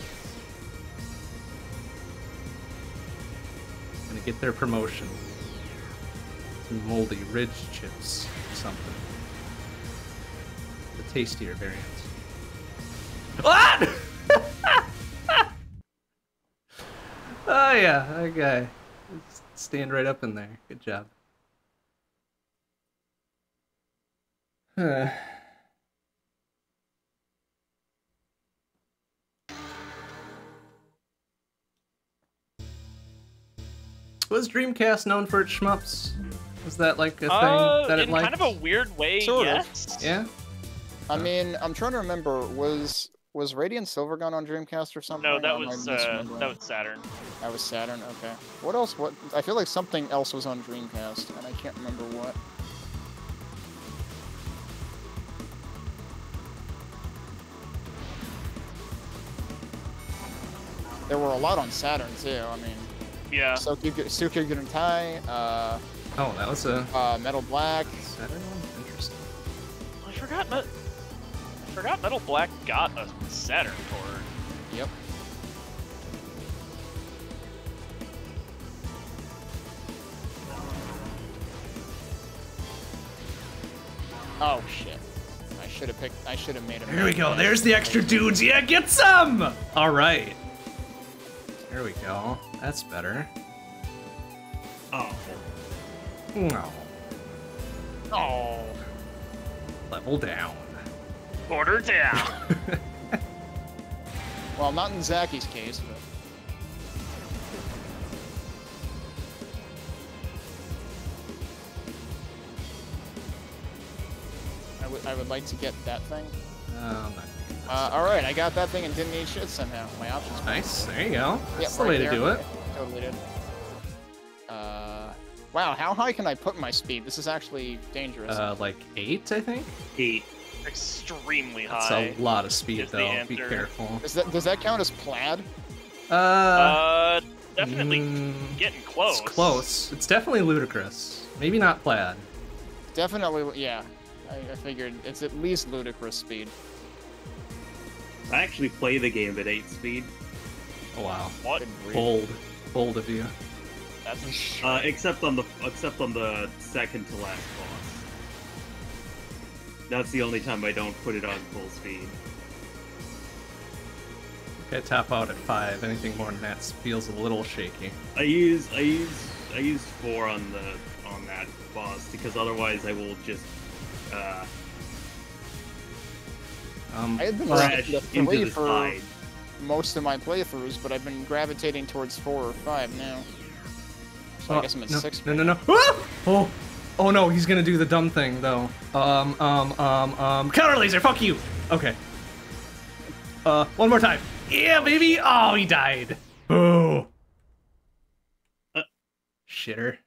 [SPEAKER 1] Gonna get their promotion. Some moldy ridge chips or something. The tastier variant. What? <laughs> Oh yeah, that guy. Stand right up in there. Good job. Huh. <sighs> Was Dreamcast known for its shmups? Was that like a thing
[SPEAKER 2] Uh,
[SPEAKER 1] that it
[SPEAKER 2] in
[SPEAKER 1] liked?
[SPEAKER 2] kind of a weird way,
[SPEAKER 3] Sort of.
[SPEAKER 2] yes.
[SPEAKER 1] Yeah.
[SPEAKER 3] I mean, I'm trying to remember. Was was Radiant Silver Silvergun on Dreamcast or something?
[SPEAKER 2] No, that
[SPEAKER 3] Or am I
[SPEAKER 2] was uh, that was Saturn.
[SPEAKER 3] That was Saturn. Okay. What else? What? I feel like something else was on Dreamcast, and I can't remember what. There were a lot on Saturn too. I mean,
[SPEAKER 2] Yeah.
[SPEAKER 3] Suki Suki Tai, uh,
[SPEAKER 1] Oh, that was a
[SPEAKER 3] uh, Metal Black.
[SPEAKER 1] Saturn. Interesting.
[SPEAKER 2] I forgot. Me- I forgot Metal Black got a Saturn port.
[SPEAKER 3] Yep. Oh shit! I should have picked. I should have made a.
[SPEAKER 1] Here we go.
[SPEAKER 3] Metal
[SPEAKER 1] There's the extra dudes. Yeah, get some. All right. There we go. That's better.
[SPEAKER 4] oh,
[SPEAKER 1] No.
[SPEAKER 3] Oh.
[SPEAKER 1] Level down.
[SPEAKER 2] Order down. <laughs>
[SPEAKER 3] Well, not in Zaki's case, but. I would, I would like to get that thing.
[SPEAKER 1] Oh, I'm not thinking
[SPEAKER 3] Uh, alright, I got that thing and didn't need shit somehow. My options.
[SPEAKER 1] Nice. There you go. That's
[SPEAKER 3] Yep,
[SPEAKER 1] the
[SPEAKER 3] right
[SPEAKER 1] way to do it.
[SPEAKER 3] Totally did. Uh, Wow, how high can I put my speed? This is actually dangerous.
[SPEAKER 1] Uh, like eight, I think.
[SPEAKER 4] Eight.
[SPEAKER 2] Extremely
[SPEAKER 1] That's
[SPEAKER 2] high.
[SPEAKER 1] a lot of speed,
[SPEAKER 2] is the
[SPEAKER 1] though. Be careful.
[SPEAKER 3] Does that does that count as plaid?
[SPEAKER 1] Uh,
[SPEAKER 2] Uh, definitely
[SPEAKER 1] mm,
[SPEAKER 2] getting close.
[SPEAKER 1] It's close. It's definitely ludicrous. Maybe not plaid.
[SPEAKER 3] Definitely, yeah. I, I figured it's at least ludicrous speed.
[SPEAKER 4] I actually play the game at eight speed,
[SPEAKER 1] Oh, wow.
[SPEAKER 2] What?
[SPEAKER 1] Bold. Bold of you.
[SPEAKER 2] That's
[SPEAKER 4] uh, except on the except on the second to last boss. That's the only time I don't put it on full speed.
[SPEAKER 1] Okay, tap out at five. Anything more than that feels a little shaky.
[SPEAKER 4] I use I use I use four on the on that boss because otherwise I will just uh,
[SPEAKER 1] Um,
[SPEAKER 3] I had been
[SPEAKER 1] well,
[SPEAKER 3] running
[SPEAKER 4] crash into
[SPEAKER 3] three
[SPEAKER 4] the
[SPEAKER 3] for
[SPEAKER 4] side.
[SPEAKER 3] most of my playthroughs, but I've been gravitating towards four or five now. So I
[SPEAKER 1] oh,
[SPEAKER 3] guess I'm at
[SPEAKER 1] no,
[SPEAKER 3] six.
[SPEAKER 1] No, no, no. Ah! <laughs> Oh! Oh no, he's gonna do the dumb thing though. Um, um, um, um, counter laser, fuck you! Okay. Uh, one more time. Yeah, baby! Oh, he died. Boo!
[SPEAKER 4] Uh.
[SPEAKER 1] Shitter.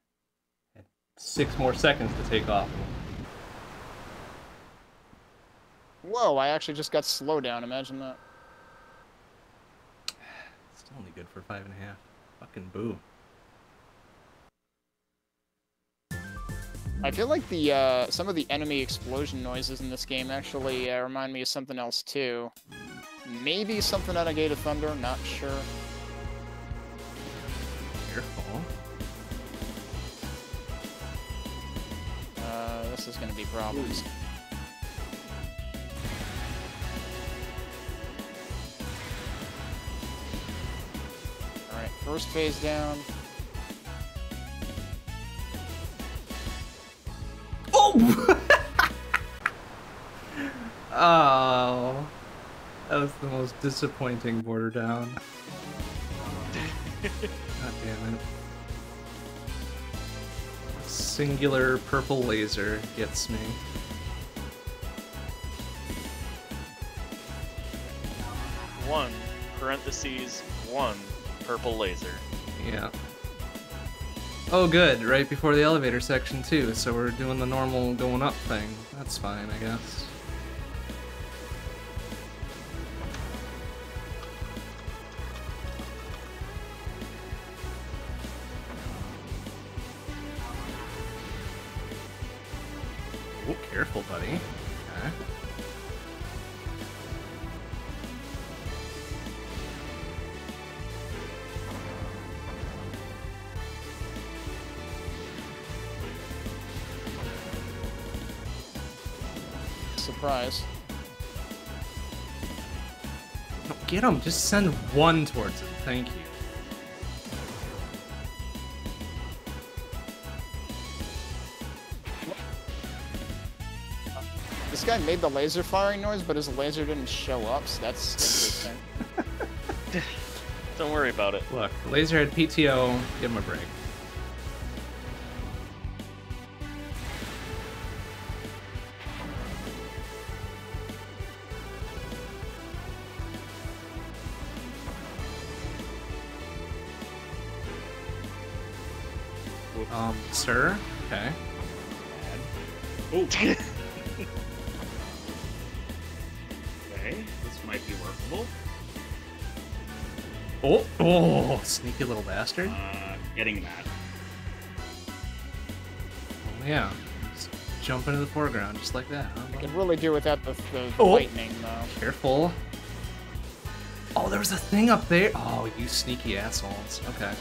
[SPEAKER 1] Six more seconds to take off.
[SPEAKER 3] Whoa! I actually just got slowdown. Imagine that. <sighs>
[SPEAKER 1] Still only good for five and a half. Fucking boo.
[SPEAKER 3] I feel like the uh, some of the enemy explosion noises in this game actually uh, remind me of something else too. Maybe something out of Gate of Thunder. Not sure.
[SPEAKER 1] Careful.
[SPEAKER 3] Uh, this is gonna be problems. All right, first phase down.
[SPEAKER 1] Oh. That was the most disappointing border down. God damn it. Singular purple laser gets me.
[SPEAKER 2] one parentheses one purple laser.
[SPEAKER 1] Yeah. Oh, good. Right before the elevator section, too. So we're doing the normal going up thing. That's fine, I guess. Him. Just send one towards him. Thank you.
[SPEAKER 3] This guy made the laser firing noise, but his laser didn't show up, so that's interesting. <laughs>
[SPEAKER 2] Don't worry about it.
[SPEAKER 1] Look, Laserhead PTO, give him a break. Bastard.
[SPEAKER 4] Uh, getting that.
[SPEAKER 1] Oh, yeah. Just jump into the foreground just like that, huh?
[SPEAKER 3] I
[SPEAKER 1] bud?
[SPEAKER 3] could really do without the, the
[SPEAKER 1] Oh.
[SPEAKER 3] lightning, though.
[SPEAKER 1] Careful. Oh, there was a thing up there. Oh, you sneaky assholes. Okay.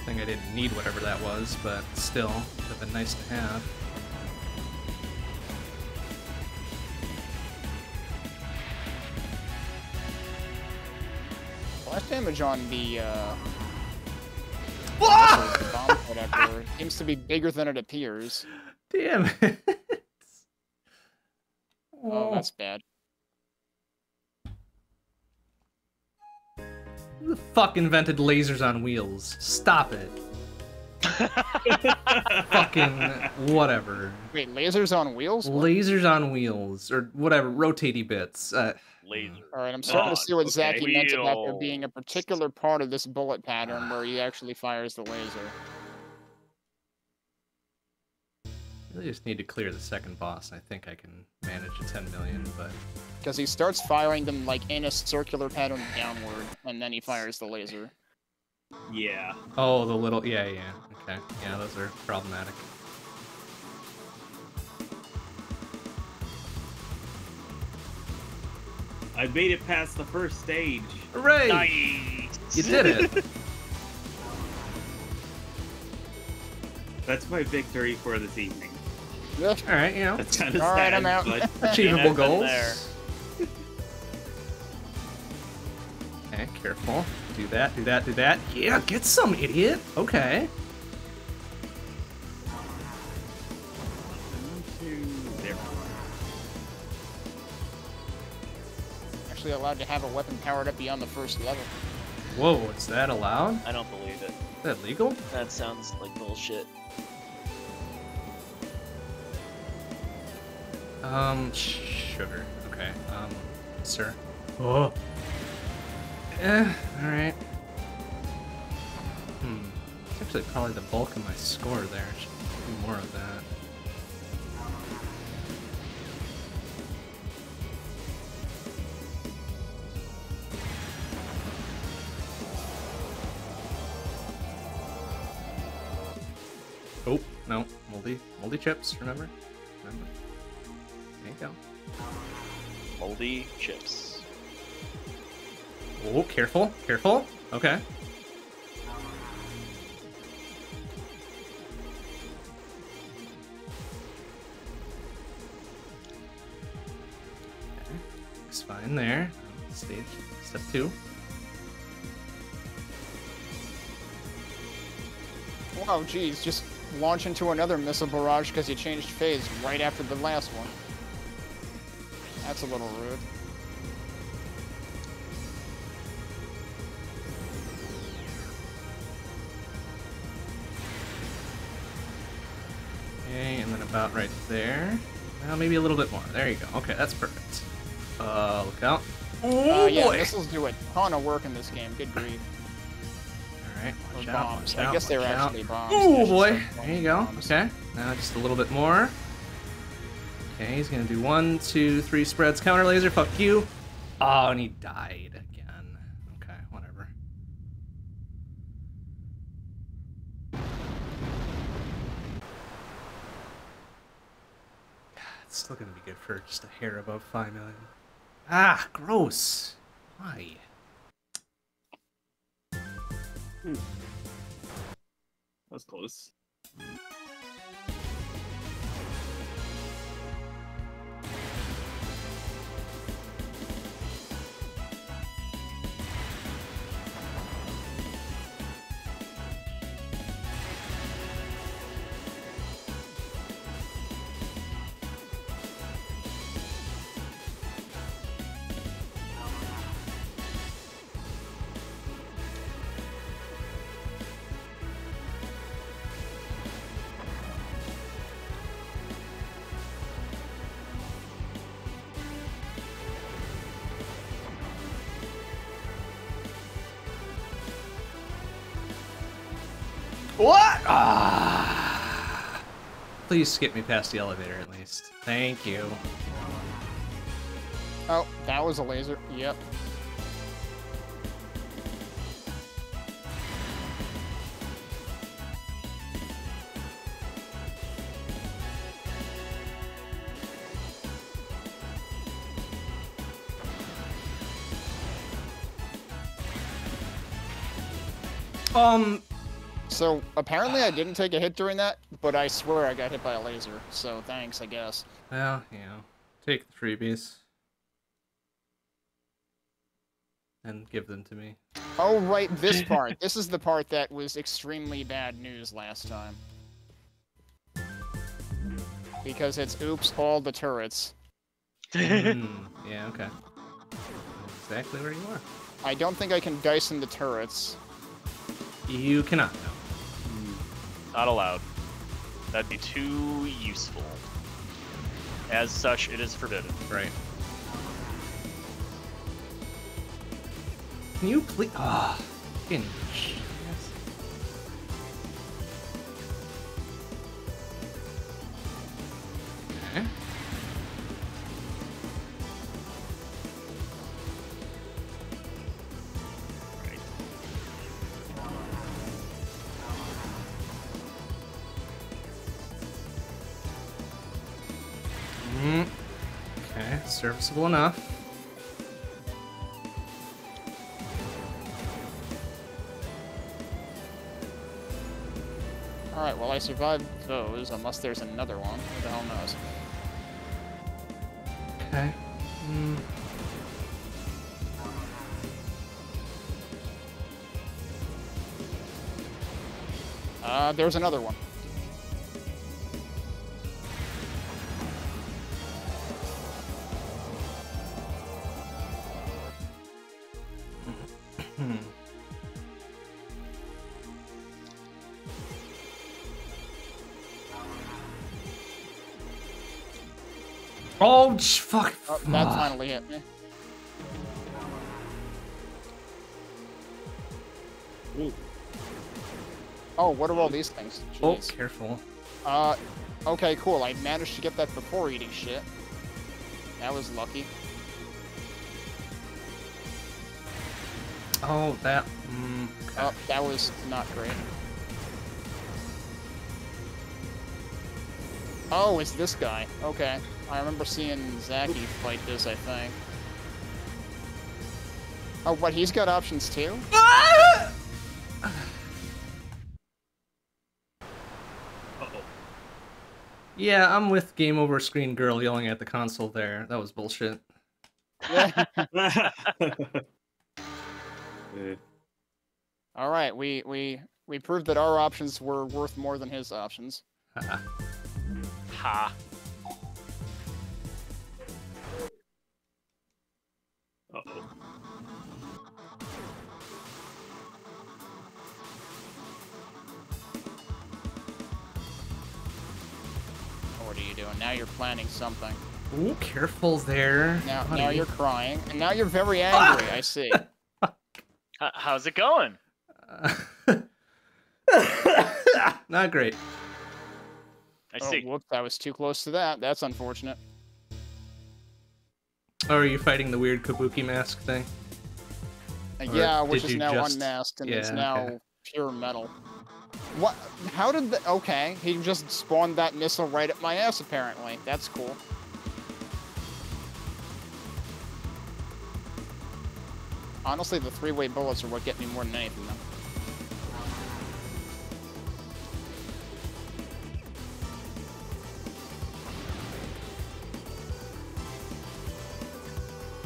[SPEAKER 1] I think I didn't need whatever that was, but still, would have been nice to have.
[SPEAKER 3] Damage on the, uh, the whatever, <laughs> seems to be bigger than it appears.
[SPEAKER 1] Damn it.
[SPEAKER 3] Oh, that's bad.
[SPEAKER 1] Who the fuck invented lasers on wheels? Stop it. <laughs> Fucking whatever.
[SPEAKER 3] Wait, lasers on wheels? What?
[SPEAKER 1] Lasers on wheels or whatever, rotaty bits. Uh,
[SPEAKER 2] Laser.
[SPEAKER 3] All right, I'm starting
[SPEAKER 4] Oh,
[SPEAKER 3] to see what
[SPEAKER 4] okay.
[SPEAKER 3] Zaki meant about there being a particular part of this bullet pattern where he actually fires the laser.
[SPEAKER 1] I just need to clear the second boss. I think I can manage a 10 million, but
[SPEAKER 3] Because he starts firing them like in a circular pattern downward, and then he fires the laser.
[SPEAKER 4] Yeah.
[SPEAKER 1] oh, the little yeah, yeah, okay, yeah, those are problematic.
[SPEAKER 4] I made it past the first stage.
[SPEAKER 1] Hooray!
[SPEAKER 2] Nice.
[SPEAKER 1] You did it. <laughs>
[SPEAKER 4] That's my victory for this evening.
[SPEAKER 1] All right, you know,
[SPEAKER 4] That's kind of
[SPEAKER 3] All right,
[SPEAKER 4] sad,
[SPEAKER 3] I'm out.
[SPEAKER 4] but <laughs>
[SPEAKER 1] achievable
[SPEAKER 2] I've
[SPEAKER 1] goals.
[SPEAKER 2] there. <laughs>
[SPEAKER 1] Okay, careful. Do that, do that, do that. Yeah, get some, idiot. Okay.
[SPEAKER 3] Actually allowed to have a weapon powered up beyond the first level.
[SPEAKER 1] Whoa, is that allowed?
[SPEAKER 2] I don't believe it.
[SPEAKER 1] Is that legal?
[SPEAKER 2] That sounds like bullshit.
[SPEAKER 1] Um, sugar. Okay. Um, sir. Oh. Eh, alright. Hmm. It's actually probably the bulk of my score there. Should do more of that. Oh, no. Moldy. Moldy chips, remember? Remember? There you go.
[SPEAKER 2] Moldy chips.
[SPEAKER 1] Oh, careful, careful. Okay. It's fine there. Stage step two.
[SPEAKER 3] Wow, geez, just launch into another missile barrage because you changed phase right after the last one. That's a little rude.
[SPEAKER 1] About right there. Well, maybe a little bit more. There you go. Okay, that's perfect. Uh, look out. Oh
[SPEAKER 3] uh, yeah,
[SPEAKER 1] boy!
[SPEAKER 3] missiles do a ton of work in this game. Good grief.
[SPEAKER 1] All right,
[SPEAKER 3] Or
[SPEAKER 1] watch out,
[SPEAKER 3] bombs.
[SPEAKER 1] watch
[SPEAKER 3] I
[SPEAKER 1] out,
[SPEAKER 3] guess they were
[SPEAKER 1] out.
[SPEAKER 3] actually bombs.
[SPEAKER 1] Oh boy!
[SPEAKER 3] say
[SPEAKER 1] There you go.
[SPEAKER 3] bombs.
[SPEAKER 1] Okay, now just a little bit more. Okay, he's gonna do one, two, three spreads. Counter laser. Fuck you. Oh, and he died again. Okay, whatever. Still gonna be good for just a hair above five million. Ah, gross. Why?
[SPEAKER 4] That's close.
[SPEAKER 1] Please skip me past the elevator at least. Thank you.
[SPEAKER 3] Oh, that was a laser. Yep.
[SPEAKER 1] Um,
[SPEAKER 3] So apparently I didn't take a hit during that, but I swear I got hit by a laser. So thanks, I guess.
[SPEAKER 1] well, you know, take the freebies. And give them to me.
[SPEAKER 3] Oh right, this part. this is the part that was extremely bad news last time. Because it's oops all the turrets.
[SPEAKER 1] Hmm, yeah, okay. Exactly where you are.
[SPEAKER 3] I don't think I can Dyson the turrets.
[SPEAKER 1] You cannot, no.
[SPEAKER 2] Not allowed. That'd be too useful. As such, it is forbidden.
[SPEAKER 1] Right. Can you please? Ah, fucking Enough.
[SPEAKER 3] Alright, well I survived those, unless there's another one. Who the hell knows?
[SPEAKER 1] Okay. Mm.
[SPEAKER 3] Uh, there's another one. What are all these things?
[SPEAKER 1] Oh, careful.
[SPEAKER 3] Uh, okay, cool. I managed to get that before eating shit. That was lucky.
[SPEAKER 1] Oh, that. Mm, okay.
[SPEAKER 3] Oh, that was not great. Oh, it's this guy. Okay. I remember seeing Zaki fight this, I think. Oh, what? He's got options too?
[SPEAKER 4] Uh-oh.
[SPEAKER 1] Yeah, I'm with Game Over Screen Girl yelling at the console there. That was bullshit. <laughs>
[SPEAKER 3] All right, we we we proved that our options were worth more than his options.
[SPEAKER 1] Haha.
[SPEAKER 2] Ha.
[SPEAKER 4] Uh-oh.
[SPEAKER 3] What are you doing? Now you're planning something.
[SPEAKER 1] Ooh, careful there.
[SPEAKER 3] Now now you're crying, and now you're very angry. I see. <laughs>
[SPEAKER 2] H- how's it going? <laughs>
[SPEAKER 1] Not great.
[SPEAKER 2] I
[SPEAKER 3] Oh,
[SPEAKER 2] see.
[SPEAKER 3] whoops! I was too close to that. That's unfortunate.
[SPEAKER 1] Oh, are you fighting the weird Kabuki mask thing?
[SPEAKER 3] Uh,
[SPEAKER 1] Or
[SPEAKER 3] yeah, which
[SPEAKER 1] did
[SPEAKER 3] is now
[SPEAKER 1] just-
[SPEAKER 3] unmasked and is
[SPEAKER 1] yeah,
[SPEAKER 3] now
[SPEAKER 1] okay.
[SPEAKER 3] pure metal. What? How did the? Okay, he just spawned that missile right at my ass. Apparently, that's cool. Honestly, the three-way bullets are what get me more than anything. Though.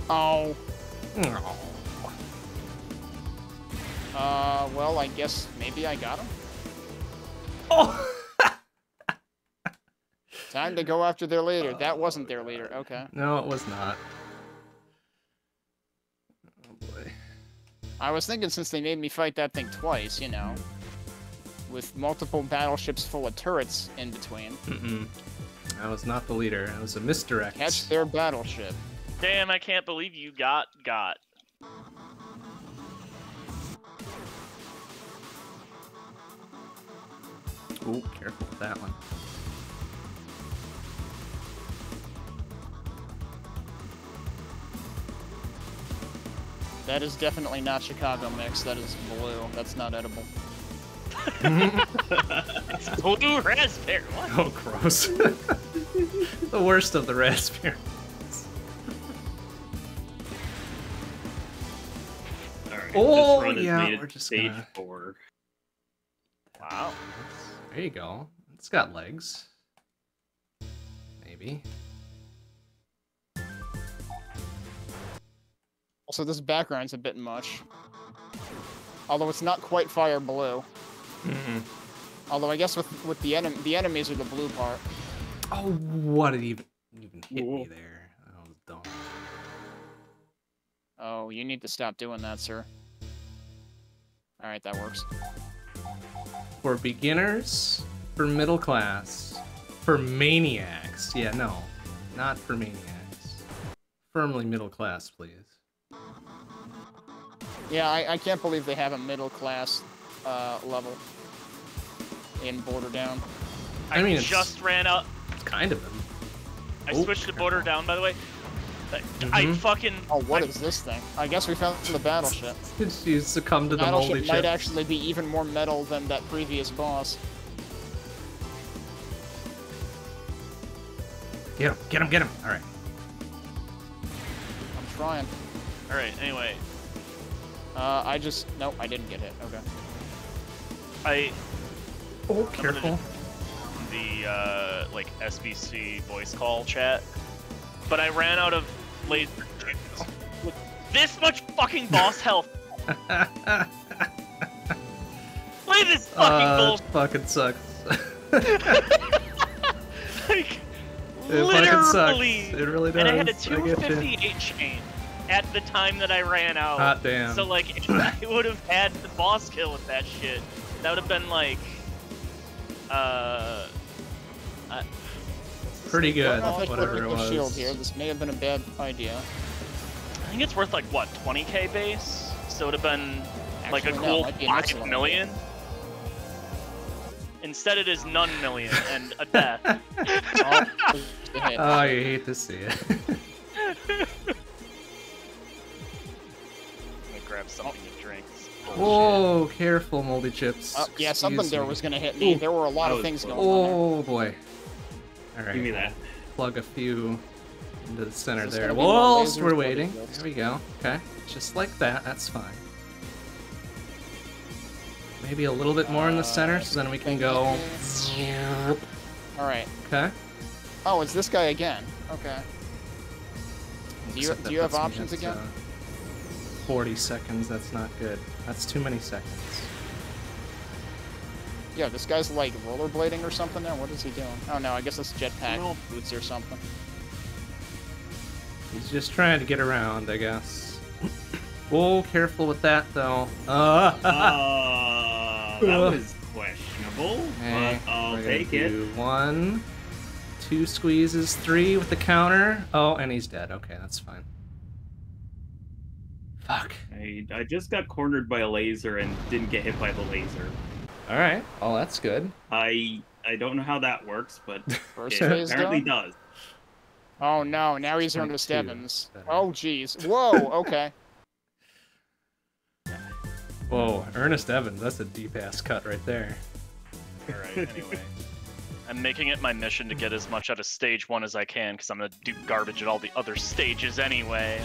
[SPEAKER 3] Oh.
[SPEAKER 1] Oh.
[SPEAKER 3] Uh, well, I guess maybe I got him.
[SPEAKER 1] Oh. <laughs>
[SPEAKER 3] Time to go after their leader. That wasn't their leader. Okay.
[SPEAKER 1] no, it was not. Oh boy.
[SPEAKER 3] I was thinking since they made me fight that thing twice, you know, with multiple battleships full of turrets in between,
[SPEAKER 1] Mm-mm. I was not the leader. I was a misdirect.
[SPEAKER 3] catch their battleship.
[SPEAKER 2] Damn, I can't believe you got got.
[SPEAKER 1] Ooh, careful with that one.
[SPEAKER 3] That is definitely not Chicago mix. That is blue. That's not edible. <laughs> <laughs>
[SPEAKER 2] It's blue raspberry. What?
[SPEAKER 1] oh, gross. <laughs> the worst of the raspberry.
[SPEAKER 4] Alright,
[SPEAKER 1] Oh,
[SPEAKER 4] this run has
[SPEAKER 1] yeah, we're just
[SPEAKER 4] stage
[SPEAKER 1] gonna-
[SPEAKER 4] four.
[SPEAKER 2] Wow.
[SPEAKER 1] There you go. It's got legs. Maybe.
[SPEAKER 3] Also, this background's a bit much. Although it's not quite fire blue.
[SPEAKER 1] Mm-mm.
[SPEAKER 3] Although I guess with with the enem the enemies are the blue part.
[SPEAKER 1] Oh, what did even, even hit me there? That was dumb.
[SPEAKER 3] Oh, you need to stop doing that, sir. All right, that works.
[SPEAKER 1] For beginners, for middle class, for maniacs. Yeah, no, not for maniacs. Firmly middle class, please.
[SPEAKER 3] Yeah, I, I can't believe they have a middle class uh, level in Border Down.
[SPEAKER 1] I mean, it's-
[SPEAKER 2] just ran out.
[SPEAKER 1] It's kind of them.
[SPEAKER 2] I
[SPEAKER 1] Oh,
[SPEAKER 2] switched to border down, by the way. I- I
[SPEAKER 1] Mhm.
[SPEAKER 2] fucking.
[SPEAKER 3] Oh, what
[SPEAKER 2] I,
[SPEAKER 3] is this thing? I guess we found the battleship.
[SPEAKER 1] Did you succumb to the moldy
[SPEAKER 3] Battleship might
[SPEAKER 1] chip?
[SPEAKER 3] actually be even more metal than that previous boss.
[SPEAKER 1] Get him, get him, get him. All right.
[SPEAKER 3] I'm trying.
[SPEAKER 2] All right. Anyway,
[SPEAKER 3] Uh, I just nope, I didn't get hit. Okay.
[SPEAKER 2] I
[SPEAKER 1] Oh, careful.
[SPEAKER 2] the uh, like SBC voice call chat, but I ran out of laser with this much fucking boss health. <laughs> Play this fucking
[SPEAKER 1] uh,
[SPEAKER 2] bullshit.
[SPEAKER 1] fucking sucks. <laughs>
[SPEAKER 2] Like,
[SPEAKER 1] It fucking sucks. It really does.
[SPEAKER 2] And I had a
[SPEAKER 1] get
[SPEAKER 2] 258 chain at the time that I ran out.
[SPEAKER 1] Hot damn.
[SPEAKER 2] So like, <laughs> if I would have had the boss kill with that shit, that would have been like, uh, uh
[SPEAKER 1] Pretty
[SPEAKER 3] I
[SPEAKER 1] good,
[SPEAKER 3] don't know if I
[SPEAKER 1] whatever
[SPEAKER 3] put
[SPEAKER 1] it
[SPEAKER 3] the
[SPEAKER 1] was.
[SPEAKER 3] shield here. This may have been a bad idea.
[SPEAKER 2] I think it's worth like what 20k base. So it would have been like a
[SPEAKER 3] Actually, no,
[SPEAKER 2] cool
[SPEAKER 3] might be an
[SPEAKER 2] million. Instead, it is none million and a death. <laughs>
[SPEAKER 3] Oh, the hit.
[SPEAKER 1] Oh, you hate to see it. <laughs>
[SPEAKER 2] Let me grab something to drink. This.
[SPEAKER 1] Whoa, careful, moldy chips.
[SPEAKER 3] Uh, yeah, something
[SPEAKER 1] Excuse
[SPEAKER 3] there
[SPEAKER 1] me.
[SPEAKER 3] was gonna hit me.
[SPEAKER 1] Ooh.
[SPEAKER 3] There were a lot
[SPEAKER 4] That
[SPEAKER 3] of things
[SPEAKER 4] close.
[SPEAKER 3] going on
[SPEAKER 1] Oh boy. All right.
[SPEAKER 4] Give me that.
[SPEAKER 1] Plug a few into the center there.
[SPEAKER 3] gonna be more
[SPEAKER 1] Whilst we're waiting, there we go. Okay, just like that. That's fine. Maybe a little bit more in the center, so then we can go.
[SPEAKER 3] All right.
[SPEAKER 1] Okay.
[SPEAKER 3] Oh, it's this guy again. Okay. Do you do you have options
[SPEAKER 1] at,
[SPEAKER 3] again?
[SPEAKER 1] uh, Forty seconds. That's not good. That's too many seconds.
[SPEAKER 3] Yeah, this guy's like rollerblading or something there. What is he doing? Oh no, I guess it's jetpack
[SPEAKER 4] No.
[SPEAKER 3] boots or something.
[SPEAKER 1] He's just trying to get around, I guess. oh, careful with that though. Uh, <laughs>
[SPEAKER 4] Uh, that was questionable,
[SPEAKER 1] Okay,
[SPEAKER 4] but I'll
[SPEAKER 1] we're gonna
[SPEAKER 4] take it.
[SPEAKER 1] One, two squeezes, three with the counter. Oh, and he's dead. Okay, that's fine. Fuck.
[SPEAKER 4] I, I just got cornered by a laser and didn't get hit by the laser.
[SPEAKER 1] All right. Oh, that's good.
[SPEAKER 4] I I don't know how that works, but <laughs>
[SPEAKER 3] First
[SPEAKER 4] it apparently
[SPEAKER 3] done?
[SPEAKER 4] does.
[SPEAKER 3] Oh no, now he's
[SPEAKER 1] 22.
[SPEAKER 3] Ernest Evans. Oh jeez. Whoa. <laughs> Okay.
[SPEAKER 1] Whoa, Ernest Evans. That's a deep ass cut right there.
[SPEAKER 2] Alright, anyway. I'm making it my mission to get as much out of stage one as I can, because I'm gonna do garbage at all the other stages anyway.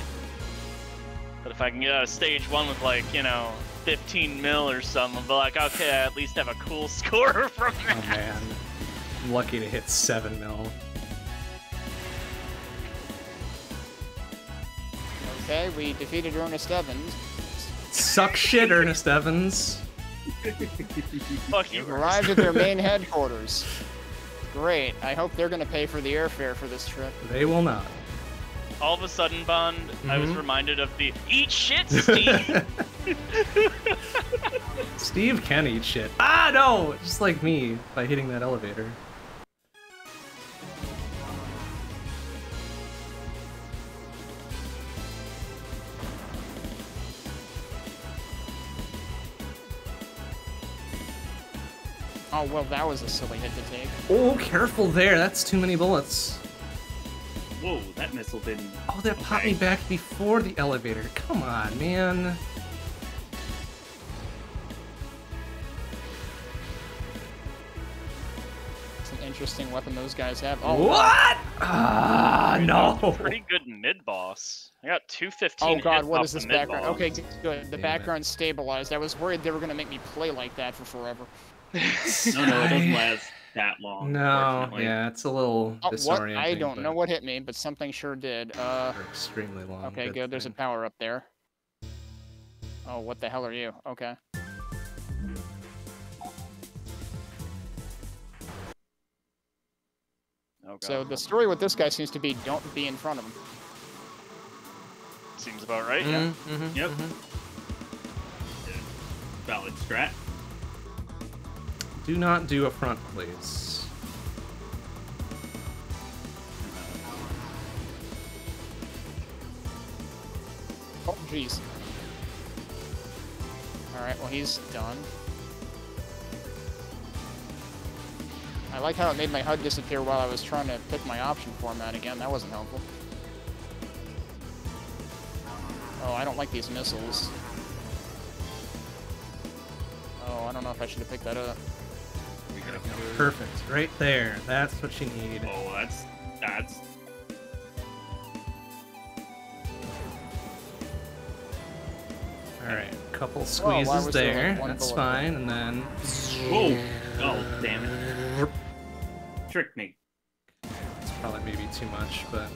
[SPEAKER 2] But if I can get out of stage one with like, you know, 15 mil or something, I'll like, okay, I at least have a cool <laughs> score from
[SPEAKER 1] oh,
[SPEAKER 2] that.
[SPEAKER 1] Oh man, I'm lucky to hit seven mil.
[SPEAKER 3] Okay, we defeated Ernest Evans.
[SPEAKER 1] Suck shit, Ernest Evans.
[SPEAKER 2] Fuck you.
[SPEAKER 3] We've arrived at their main <laughs> headquarters. Great. I hope they're gonna pay for the airfare for this trip.
[SPEAKER 1] They will not.
[SPEAKER 2] All of a sudden, Bond, I was
[SPEAKER 1] Mhm.
[SPEAKER 2] reminded of the eat shit, <laughs> Steve.
[SPEAKER 1] Steve can eat shit. Ah, no! Just like me by hitting that elevator.
[SPEAKER 3] Oh well, that was a silly hit to take.
[SPEAKER 1] Oh, careful there. That's too many bullets.
[SPEAKER 4] Whoa, that missile didn't.
[SPEAKER 1] Oh, that popped me back before the elevator. Come on, man.
[SPEAKER 3] It's an interesting weapon those guys have. Oh,
[SPEAKER 1] what? Ah, no.
[SPEAKER 2] Pretty good mid boss. I got 215.
[SPEAKER 3] Oh god,
[SPEAKER 2] hits
[SPEAKER 3] what
[SPEAKER 2] off
[SPEAKER 3] is
[SPEAKER 2] the
[SPEAKER 3] this background? Okay, good. The
[SPEAKER 1] Damn it.
[SPEAKER 3] background stabilized. I was worried they were gonna make me play like that for forever. <laughs>
[SPEAKER 4] No, no, it doesn't last that long.
[SPEAKER 1] No, yeah, it's a little
[SPEAKER 3] Oh, what?
[SPEAKER 1] disorienting.
[SPEAKER 3] I don't know what hit me, but something sure did. <sighs> Uh,
[SPEAKER 1] they're extremely long.
[SPEAKER 3] okay,
[SPEAKER 1] good
[SPEAKER 3] good. There's a power up there. Oh, what the hell are you? Okay.
[SPEAKER 2] Oh,
[SPEAKER 3] So the story with this guy seems to be don't be in front of him.
[SPEAKER 2] Seems about right.
[SPEAKER 1] Mhm,
[SPEAKER 2] Yeah.
[SPEAKER 1] mhm,
[SPEAKER 4] Yep.
[SPEAKER 1] mhm.
[SPEAKER 4] Valid strat.
[SPEAKER 1] Do not do a front, please.
[SPEAKER 3] Oh, jeez. Alright, well, he's done. I like how it made my HUD disappear while I was trying to pick my option format again. That wasn't helpful. Oh, I don't like these missiles. Oh, I don't know if I should have picked that up.
[SPEAKER 1] Perfect. Right there. That's what you need.
[SPEAKER 4] Oh, that's that's
[SPEAKER 1] All right. Couple squeezes
[SPEAKER 3] was there,
[SPEAKER 1] there.
[SPEAKER 3] like,
[SPEAKER 1] That's fine. And then.
[SPEAKER 4] whoa. Oh, damn it! Tricked me.
[SPEAKER 1] It's probably maybe too much, but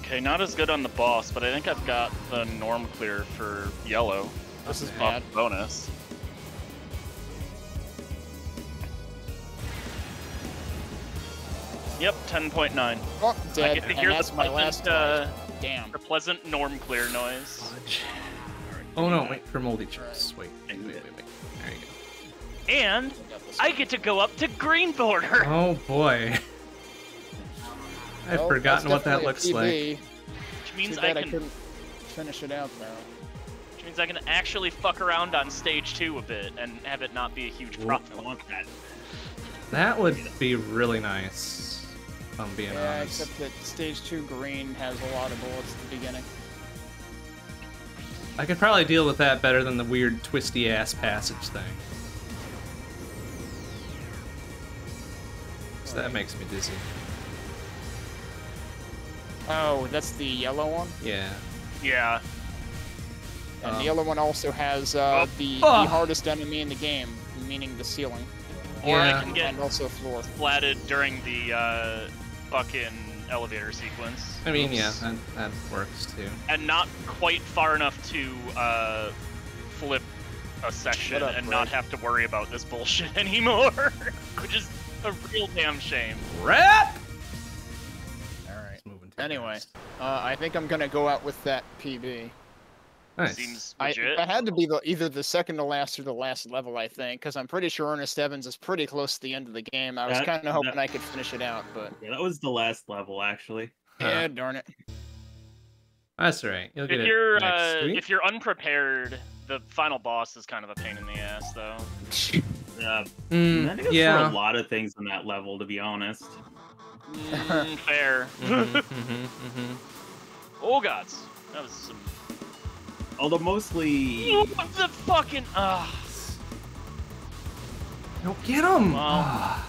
[SPEAKER 2] Okay, not as good on the boss, but I think I've got the norm clear for yellow.
[SPEAKER 3] This is
[SPEAKER 2] Off
[SPEAKER 3] bad.
[SPEAKER 2] bonus. Yep, 10.9.
[SPEAKER 3] Oh, dead.
[SPEAKER 2] I get to
[SPEAKER 3] and
[SPEAKER 2] hear the
[SPEAKER 3] my
[SPEAKER 2] pleasant,
[SPEAKER 3] last
[SPEAKER 2] uh,
[SPEAKER 3] Damn.
[SPEAKER 2] the pleasant norm clear noise.
[SPEAKER 1] fudge. Oh no! Wait for moldy chips. Wait. Wait. Wait. Wait. wait. There you go.
[SPEAKER 2] And I get to go up to green border. <laughs>
[SPEAKER 1] Oh boy. I've
[SPEAKER 3] Well,
[SPEAKER 1] forgotten what that looks like.
[SPEAKER 2] Which means I
[SPEAKER 3] bad I,
[SPEAKER 2] can
[SPEAKER 3] couldn't finish it out though.
[SPEAKER 2] which means I can actually fuck around on stage two a bit and have it not be a huge
[SPEAKER 4] I
[SPEAKER 2] problem.
[SPEAKER 4] want that.
[SPEAKER 1] That would be really nice. If I'm being
[SPEAKER 3] Yeah,
[SPEAKER 1] honest.
[SPEAKER 3] except that stage two green has a lot of bullets at the beginning.
[SPEAKER 1] I could probably deal with that better than the weird twisty ass passage thing. So that makes me dizzy.
[SPEAKER 3] Oh, that's the yellow one.
[SPEAKER 1] Yeah.
[SPEAKER 2] Yeah.
[SPEAKER 3] And
[SPEAKER 1] Um,
[SPEAKER 3] the other one also has uh,
[SPEAKER 2] Oh,
[SPEAKER 3] the,
[SPEAKER 1] fuck.
[SPEAKER 3] the hardest enemy in the game, meaning the ceiling,
[SPEAKER 2] Or
[SPEAKER 1] Yeah.
[SPEAKER 2] I can get
[SPEAKER 3] and also floor.
[SPEAKER 2] splatted during the uh, fucking elevator sequence.
[SPEAKER 1] I mean, yeah, that, that works too.
[SPEAKER 2] and not quite far enough to uh, flip a section
[SPEAKER 3] up,
[SPEAKER 2] and
[SPEAKER 3] Brad.
[SPEAKER 2] not have to worry about this bullshit <laughs> anymore, which is a real damn shame.
[SPEAKER 1] Rap!
[SPEAKER 3] All right.
[SPEAKER 1] Moving too
[SPEAKER 3] Anyway, uh, I think I'm gonna go out with that PB.
[SPEAKER 1] Nice.
[SPEAKER 2] Seems
[SPEAKER 3] I,
[SPEAKER 2] legit.
[SPEAKER 3] that had to be the, either the second to last or the last level, I think, because I'm pretty sure Ernest Evans is pretty close to the end of the game. I was kind of hoping
[SPEAKER 4] that-
[SPEAKER 3] I could finish it out, but
[SPEAKER 4] Yeah, that was the last level actually.
[SPEAKER 1] Huh.
[SPEAKER 3] darn it.
[SPEAKER 1] That's alright. You'll get
[SPEAKER 2] if
[SPEAKER 1] it
[SPEAKER 2] you're
[SPEAKER 1] next
[SPEAKER 2] uh,
[SPEAKER 1] week.
[SPEAKER 2] if you're unprepared, the final boss is kind of a pain in the ass, though. <laughs>
[SPEAKER 4] Uh,
[SPEAKER 1] Mm,
[SPEAKER 4] I think it's
[SPEAKER 1] yeah.
[SPEAKER 4] for a lot of things on that level, to be honest.
[SPEAKER 2] Mm, fair.
[SPEAKER 1] Mhm, <laughs> mhm, mhm.
[SPEAKER 2] oh gods, that was some.
[SPEAKER 4] Although mostly,
[SPEAKER 2] What the fucking ah.
[SPEAKER 1] No, get him!
[SPEAKER 2] Wow.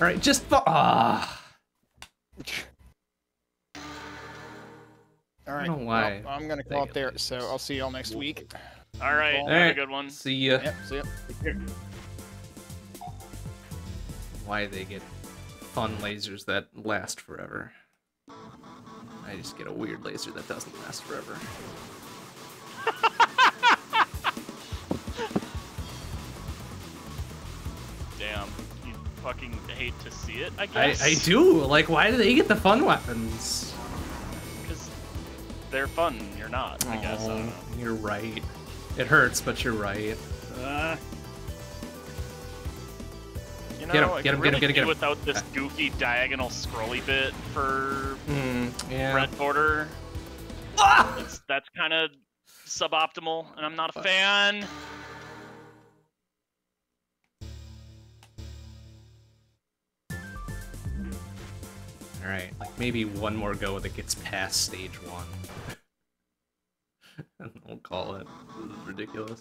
[SPEAKER 1] Alright, just fu- ah.
[SPEAKER 3] All right.
[SPEAKER 1] know why
[SPEAKER 3] well, I'm gonna
[SPEAKER 1] they
[SPEAKER 3] call it there.
[SPEAKER 1] these.
[SPEAKER 3] So I'll see y'all next week.
[SPEAKER 2] All right, have
[SPEAKER 1] Alright.
[SPEAKER 2] a good one.
[SPEAKER 1] See ya.
[SPEAKER 3] Yep. See ya.
[SPEAKER 1] Why they get fun lasers that last forever. I just get a weird laser that doesn't last forever. <laughs>
[SPEAKER 2] Damn, you fucking hate to see it. I
[SPEAKER 1] I,
[SPEAKER 2] guess.
[SPEAKER 1] I do. Like, why do they get the fun weapons?
[SPEAKER 2] Because they're fun. You're not. I guess. I
[SPEAKER 1] You're right. It hurts, but you're right.
[SPEAKER 4] uh,
[SPEAKER 2] Know,
[SPEAKER 1] Get 'em,
[SPEAKER 2] I
[SPEAKER 1] get 'em,
[SPEAKER 2] could
[SPEAKER 1] get 'em,
[SPEAKER 2] really
[SPEAKER 1] get 'em, get 'em.
[SPEAKER 2] without this goofy diagonal scrolly bit for
[SPEAKER 1] Hmm. Yeah.
[SPEAKER 2] red border.
[SPEAKER 1] Ah!
[SPEAKER 2] It's, that's kind of suboptimal, and I'm not a fan.
[SPEAKER 1] All right. Like maybe one more go that gets past stage one. <laughs> and we'll call it. This is ridiculous.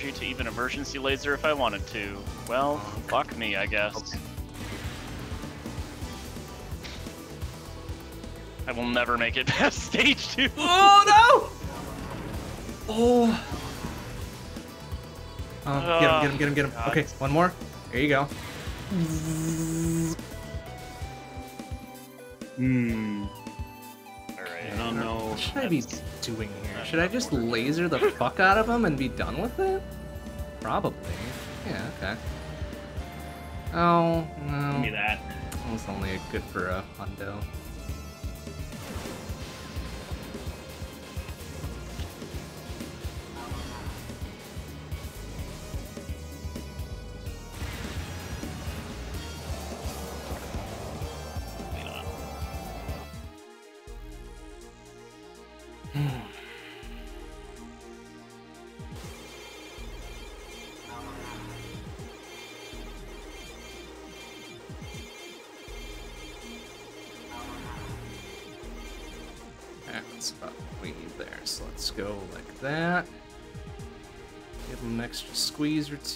[SPEAKER 2] Energy to even emergency laser if I wanted to. Well, fuck me, I guess. I will never make it <laughs> past stage two. <laughs>
[SPEAKER 1] Oh no! Oh. Oh, get him, get him, get him, get him.
[SPEAKER 2] God.
[SPEAKER 1] Okay, one more. There you go.
[SPEAKER 4] Hmm.
[SPEAKER 2] Alright.
[SPEAKER 4] I don't know.
[SPEAKER 1] What should I be doing here? Should I just laser the fuck out of him and be done with it? Probably. Yeah, okay. Oh,
[SPEAKER 4] Give
[SPEAKER 1] no.
[SPEAKER 4] me that.
[SPEAKER 1] That was only good for a hundo.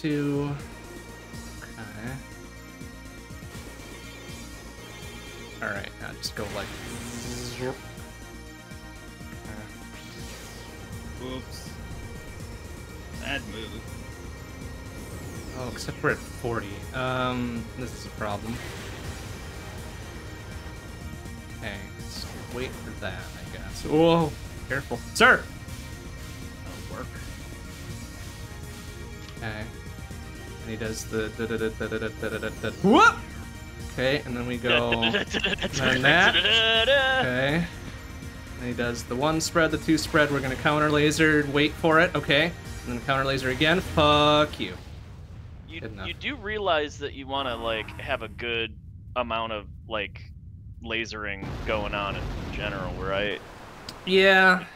[SPEAKER 1] Two. Okay. Alright, now just go like. Okay.
[SPEAKER 4] Oops. Bad move.
[SPEAKER 1] Oh, except we're at 40. Um, this is a problem. Okay, let's wait for that, I guess. Whoa, careful. Sir! And he does the da da da da da da da da da. Whoop! Okay, and then we go. <laughs> then that. Okay. And he does the one spread, the two spread. We're gonna counter laser, wait for it. Okay. And then counter laser again. Fuck you.
[SPEAKER 2] You, you do realize that you want to like have a good amount of like lasering going on in general, right?
[SPEAKER 1] Yeah.
[SPEAKER 2] Like,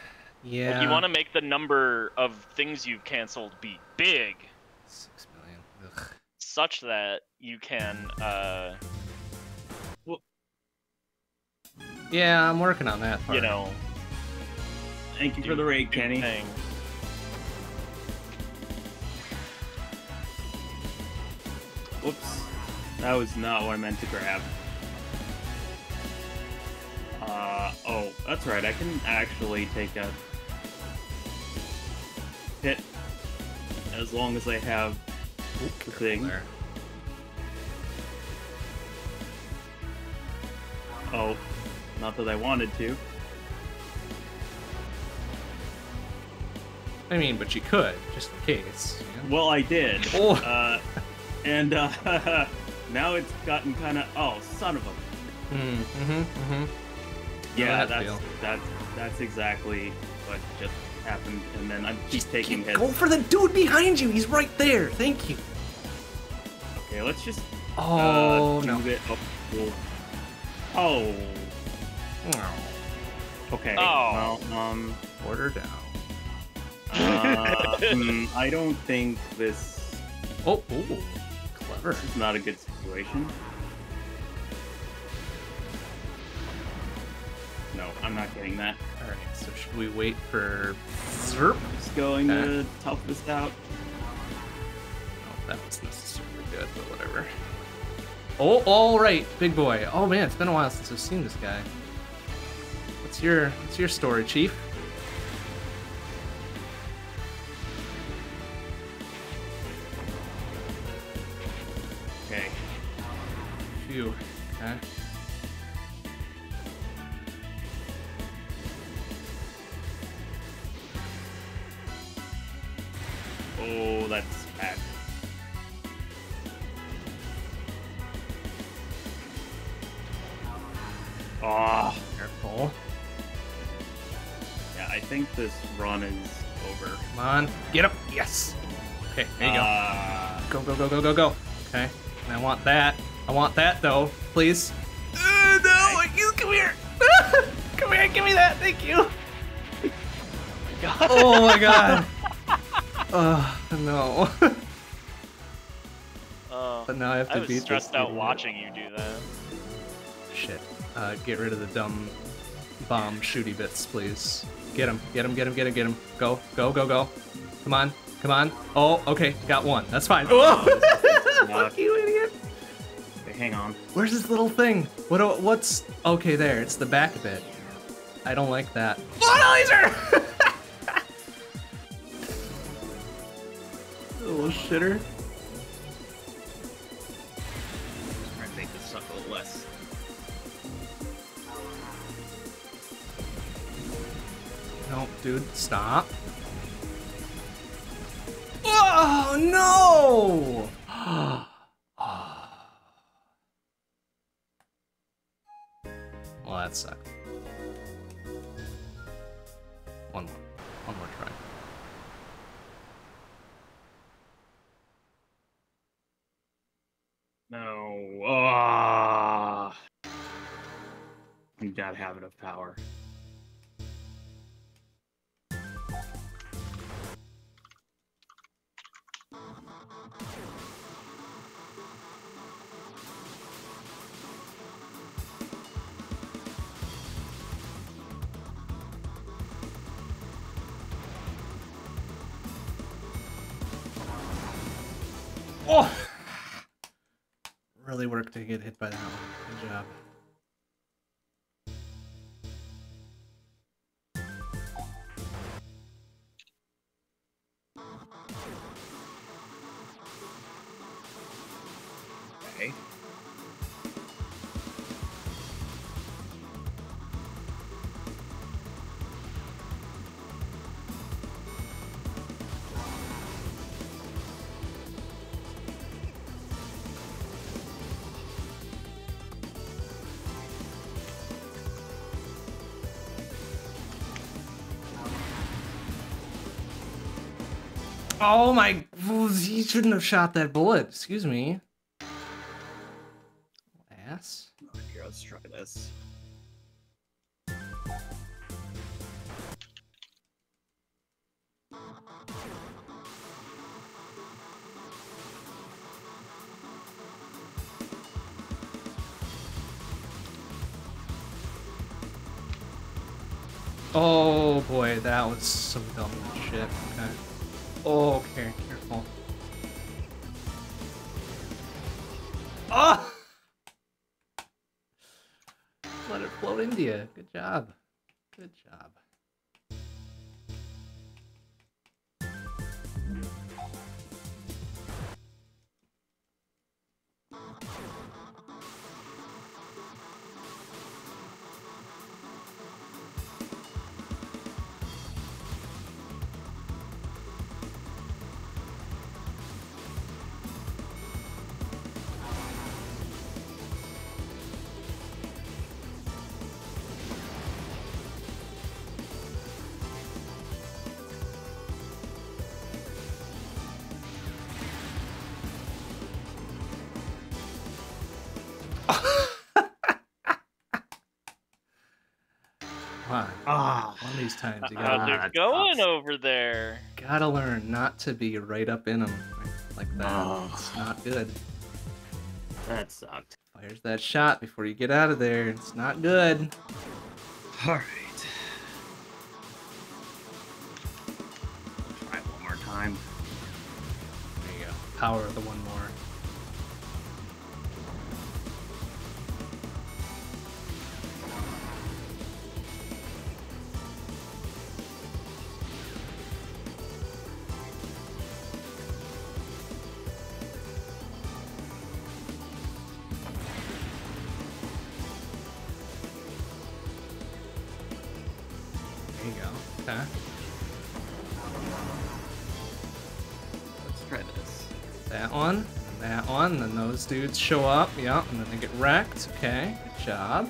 [SPEAKER 1] Yeah.
[SPEAKER 2] you want to make the number of things you've canceled be big,
[SPEAKER 1] Six million. Ugh.
[SPEAKER 2] Such that you can. uh
[SPEAKER 1] Yeah, I'm working on that part.
[SPEAKER 2] you know,
[SPEAKER 4] Thank you
[SPEAKER 2] do-
[SPEAKER 4] for the raid,
[SPEAKER 2] do
[SPEAKER 4] Kenny.
[SPEAKER 2] things.
[SPEAKER 4] Whoops. That was not what I meant to grab. Uh, oh, that's right. I can actually take a hit as long as I have
[SPEAKER 1] Ooh,
[SPEAKER 4] the thing.
[SPEAKER 1] there.
[SPEAKER 4] Oh, not that I wanted to.
[SPEAKER 1] I mean, but you could, just in case. you know?
[SPEAKER 4] Well, I did. <laughs>
[SPEAKER 1] Oh.
[SPEAKER 4] Uh, and uh, <laughs> now it's gotten kind of. Oh, son of a.
[SPEAKER 1] Mm, mm-hmm, mm-hmm.
[SPEAKER 4] Yeah,
[SPEAKER 1] that
[SPEAKER 4] that's
[SPEAKER 1] feel?
[SPEAKER 4] that's that's exactly what just happened. And then I'm. keep taking hits.
[SPEAKER 1] Go for the dude behind you. He's right there. Thank you.
[SPEAKER 4] Okay, let's just.
[SPEAKER 1] Oh
[SPEAKER 4] uh, do
[SPEAKER 1] no.
[SPEAKER 4] it- oh, well- oh.
[SPEAKER 1] Oh,
[SPEAKER 4] Okay.
[SPEAKER 2] Oh.
[SPEAKER 4] Well, um.
[SPEAKER 1] order down. <laughs>
[SPEAKER 4] Uh, hmm, I don't think this
[SPEAKER 1] Oh, ooh, clever.
[SPEAKER 4] is not a good situation. No, I'm not getting that.
[SPEAKER 1] All right. So should we wait for Zerp?
[SPEAKER 4] Just going
[SPEAKER 1] Okay.
[SPEAKER 4] to tough this out.
[SPEAKER 1] Oh, that was necessarily good, but whatever. Oh, all right, big boy. Oh man, it's been a while since I've seen this guy. What's your What's your story, Chief? Go, go, go, go, go, go. Okay. And I want that. I want that though, please. Uh, no, you come here. <laughs> come here, give me that. Thank you. <laughs> Oh my god. Oh no. <laughs>
[SPEAKER 2] Uh,
[SPEAKER 1] but now I have to
[SPEAKER 2] I was
[SPEAKER 1] beat
[SPEAKER 2] stressed out watching you do that.
[SPEAKER 1] Shit. Uh, get rid of the dumb bomb shooty bits, please. Get him, get him, get him, get him, get him. Go, go, go, go. Come on, Come on. Oh, okay. Got one. That's fine. Whoa!
[SPEAKER 4] Oh! <laughs>
[SPEAKER 1] Fuck you, idiot.
[SPEAKER 4] Okay, hang on.
[SPEAKER 1] Where's this little thing? What? What's? Okay, there. It's the back of it. I don't like that. What a laser! little shitter. Try to make this suck a little less. No, dude, stop. Oh no! <gasps> well, that sucked. One more. One more try.
[SPEAKER 4] No. Ah. You gotta have enough power.
[SPEAKER 1] Oh! <sighs> Really worked to get hit by that one. Good job. Oh my! He shouldn't have shot that bullet. Excuse me. Ass.
[SPEAKER 4] Oh, here, let's try this.
[SPEAKER 1] Oh boy, that was some dumb shit. Okay. Oh, okay, careful. Oh! Let it float India. Good job. Good job. Times you
[SPEAKER 2] How's
[SPEAKER 1] gotta,
[SPEAKER 4] Ah,
[SPEAKER 2] it going
[SPEAKER 4] tough.
[SPEAKER 2] over there?
[SPEAKER 1] gotta learn not to be right up in them like that.
[SPEAKER 4] Oh.
[SPEAKER 1] It's not good.
[SPEAKER 4] That sucked.
[SPEAKER 1] Fires that shot before you get out of there. It's not good.
[SPEAKER 4] Alright. Try one more time.
[SPEAKER 1] There you go. Power of the one more. Dudes show up, yeah, and then they get wrecked. Okay, good job.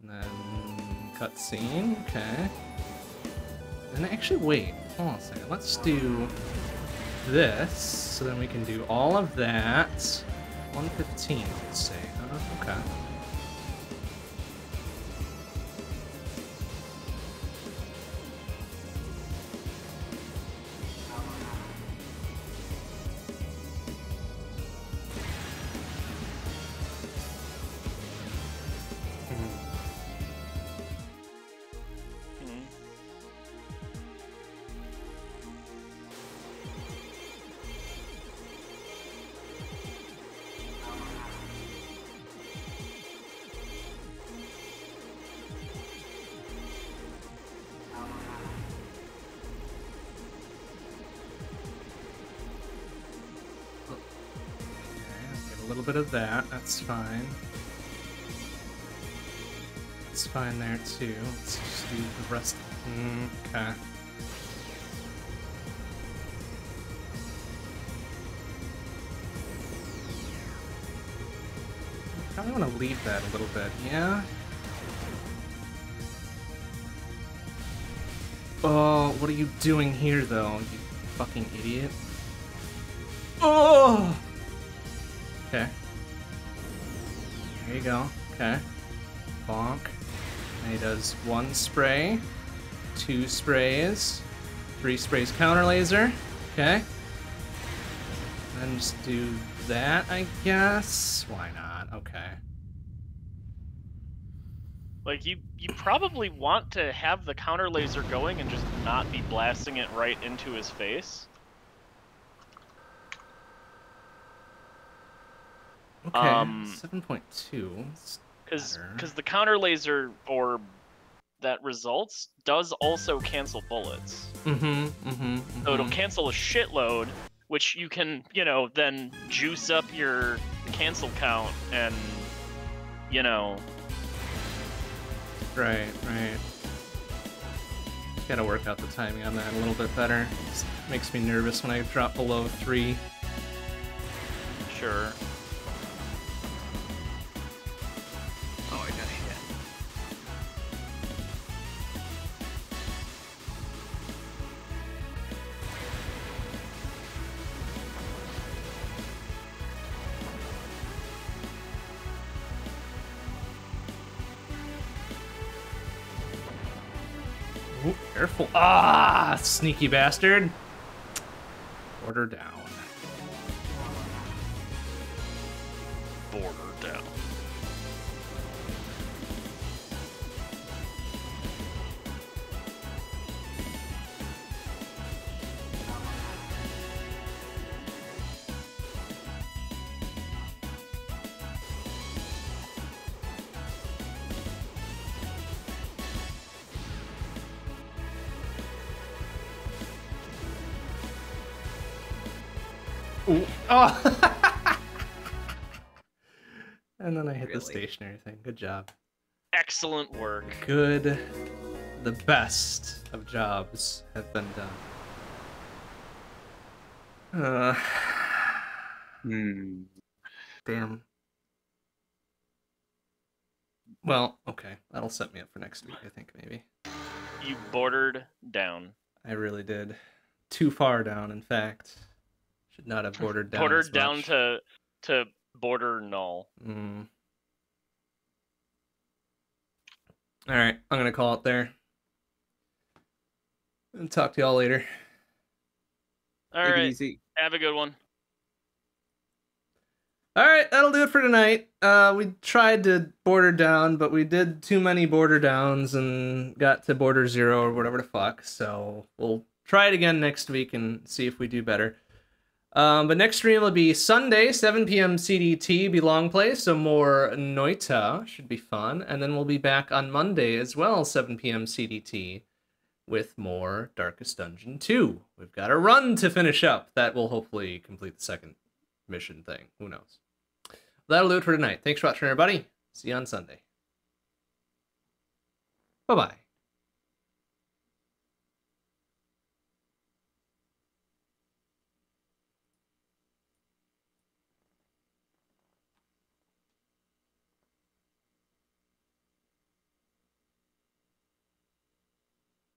[SPEAKER 1] And then cutscene, okay. And actually, wait, hold on a second. Let's do this, so then we can do all of that. 115, let's say. huh? Okay. Fine there too. Let's just do the rest. Okay. Probably want to leave that a little bit, yeah? Oh, what are you doing here, though, you fucking idiot? Oh! Okay. There you go. Okay. Bonk. And he does one spray, two sprays, three sprays counter laser. Okay. Then just do that, I guess. Why not? Okay.
[SPEAKER 2] Like you, you probably want to have the counter laser going and just not be blasting it right into his face.
[SPEAKER 1] Okay.
[SPEAKER 2] Um,
[SPEAKER 1] Seven point two.
[SPEAKER 2] Because because the counter laser orb that results does also cancel bullets.
[SPEAKER 1] Mm-hmm. Mm-hmm.
[SPEAKER 2] So it'll cancel a shitload, which you can, you know, then juice up your cancel count and, you know,
[SPEAKER 1] Right, right. Gotta work out the timing on that a little bit better. Just makes me nervous when I drop below three.
[SPEAKER 2] sure.
[SPEAKER 1] Ah, sneaky bastard. Order down.
[SPEAKER 2] Border
[SPEAKER 1] Oh. <laughs> and then I hit the
[SPEAKER 3] Really?
[SPEAKER 1] stationary thing. Good job.
[SPEAKER 2] Excellent work.
[SPEAKER 1] Good. The best of jobs have been done. <sighs> Uh,
[SPEAKER 4] Hmm.
[SPEAKER 1] damn. Well, okay. That'll set me up for next week, I think, maybe.
[SPEAKER 2] You bordered down.
[SPEAKER 1] I really did. Too far down, in fact. Should not have bordered down. as
[SPEAKER 2] Bordered down to to border null.
[SPEAKER 1] Mm. All right, I'm gonna call it there. And talk to y'all later.
[SPEAKER 2] All
[SPEAKER 4] Take it
[SPEAKER 2] right.
[SPEAKER 4] easy.
[SPEAKER 2] Have a good one.
[SPEAKER 1] All right, that'll do it for tonight. Uh, we tried to border down, but we did too many border downs and got to border zero or whatever the fuck. So we'll try it again next week and see if we do better. Um, but next stream will be Sunday, 7 p.m. CDT, be long play, so more Noita should be fun, and then we'll be back on Monday as well, 7 p.m. CDT, with more Darkest Dungeon 2. We've got a run to finish up. That will hopefully complete the second mission thing. Who knows? That'll do it for tonight. Thanks for watching, everybody. See you on Sunday. Bye bye.